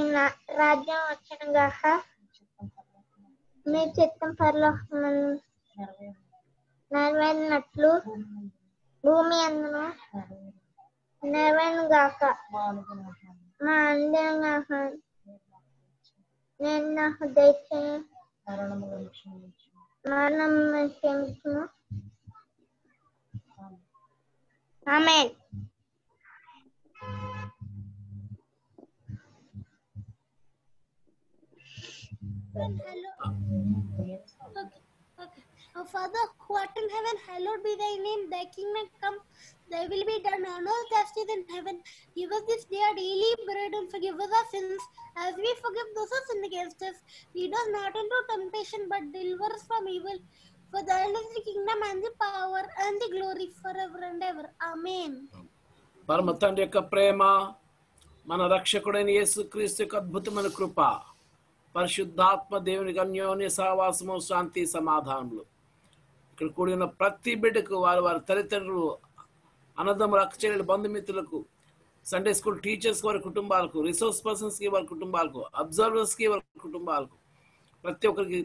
రాజ్యం వచ్చిన గాక మీ చిత్తం పరలోకమందు నెరవేరినట్లు భూమి అందును నెరవేరును గాక మా అందరం గాక నేను నా దయచేయ మరణం క్షమించుము amen. Okay. Okay. Our Father who art in heaven, hallowed be thy name. Thy kingdom come, thy will be done on earth as it is in heaven. Give us this day our daily bread and forgive us our sins as we forgive those who sin against us. Lead us not into temptation, but deliver us from evil. For thine is the kingdom and the power and the glory forever and ever. Amen. పరమ తండ్రి యొక్క ప్రేమ మన రక్షకుడైన యేసుక్రీస్తు యొక్క అద్భుతమైన కృప పరిశుద్ధాత్మ దేవునికి అన్యోన్య సహవాసము శాంతి సమాధానములు. ఇక్కడ కూడిన ప్రతి బిడ్డకు వారి వారి తల్లిదండ్రులు అన్నదమ్ములు అక్కచెల్లెలు బంధుమిత్రులకు సండే స్కూల్ టీచర్స్ వారి కుటుంబాలకు రిసోర్స్ పర్సన్స్కి వారి కుటుంబాలకు అబ్జర్వర్స్కి వారి కుటుంబాలకు ప్రతి ఒక్కరికి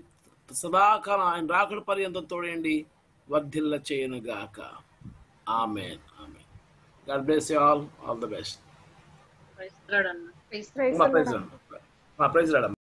సదాకాలం ఆయన రాకడ పర్యంతం తోడండి వర్ధిల్ల చేయను గాక. Amen amen God bless you all all the best praise రాడమ్మ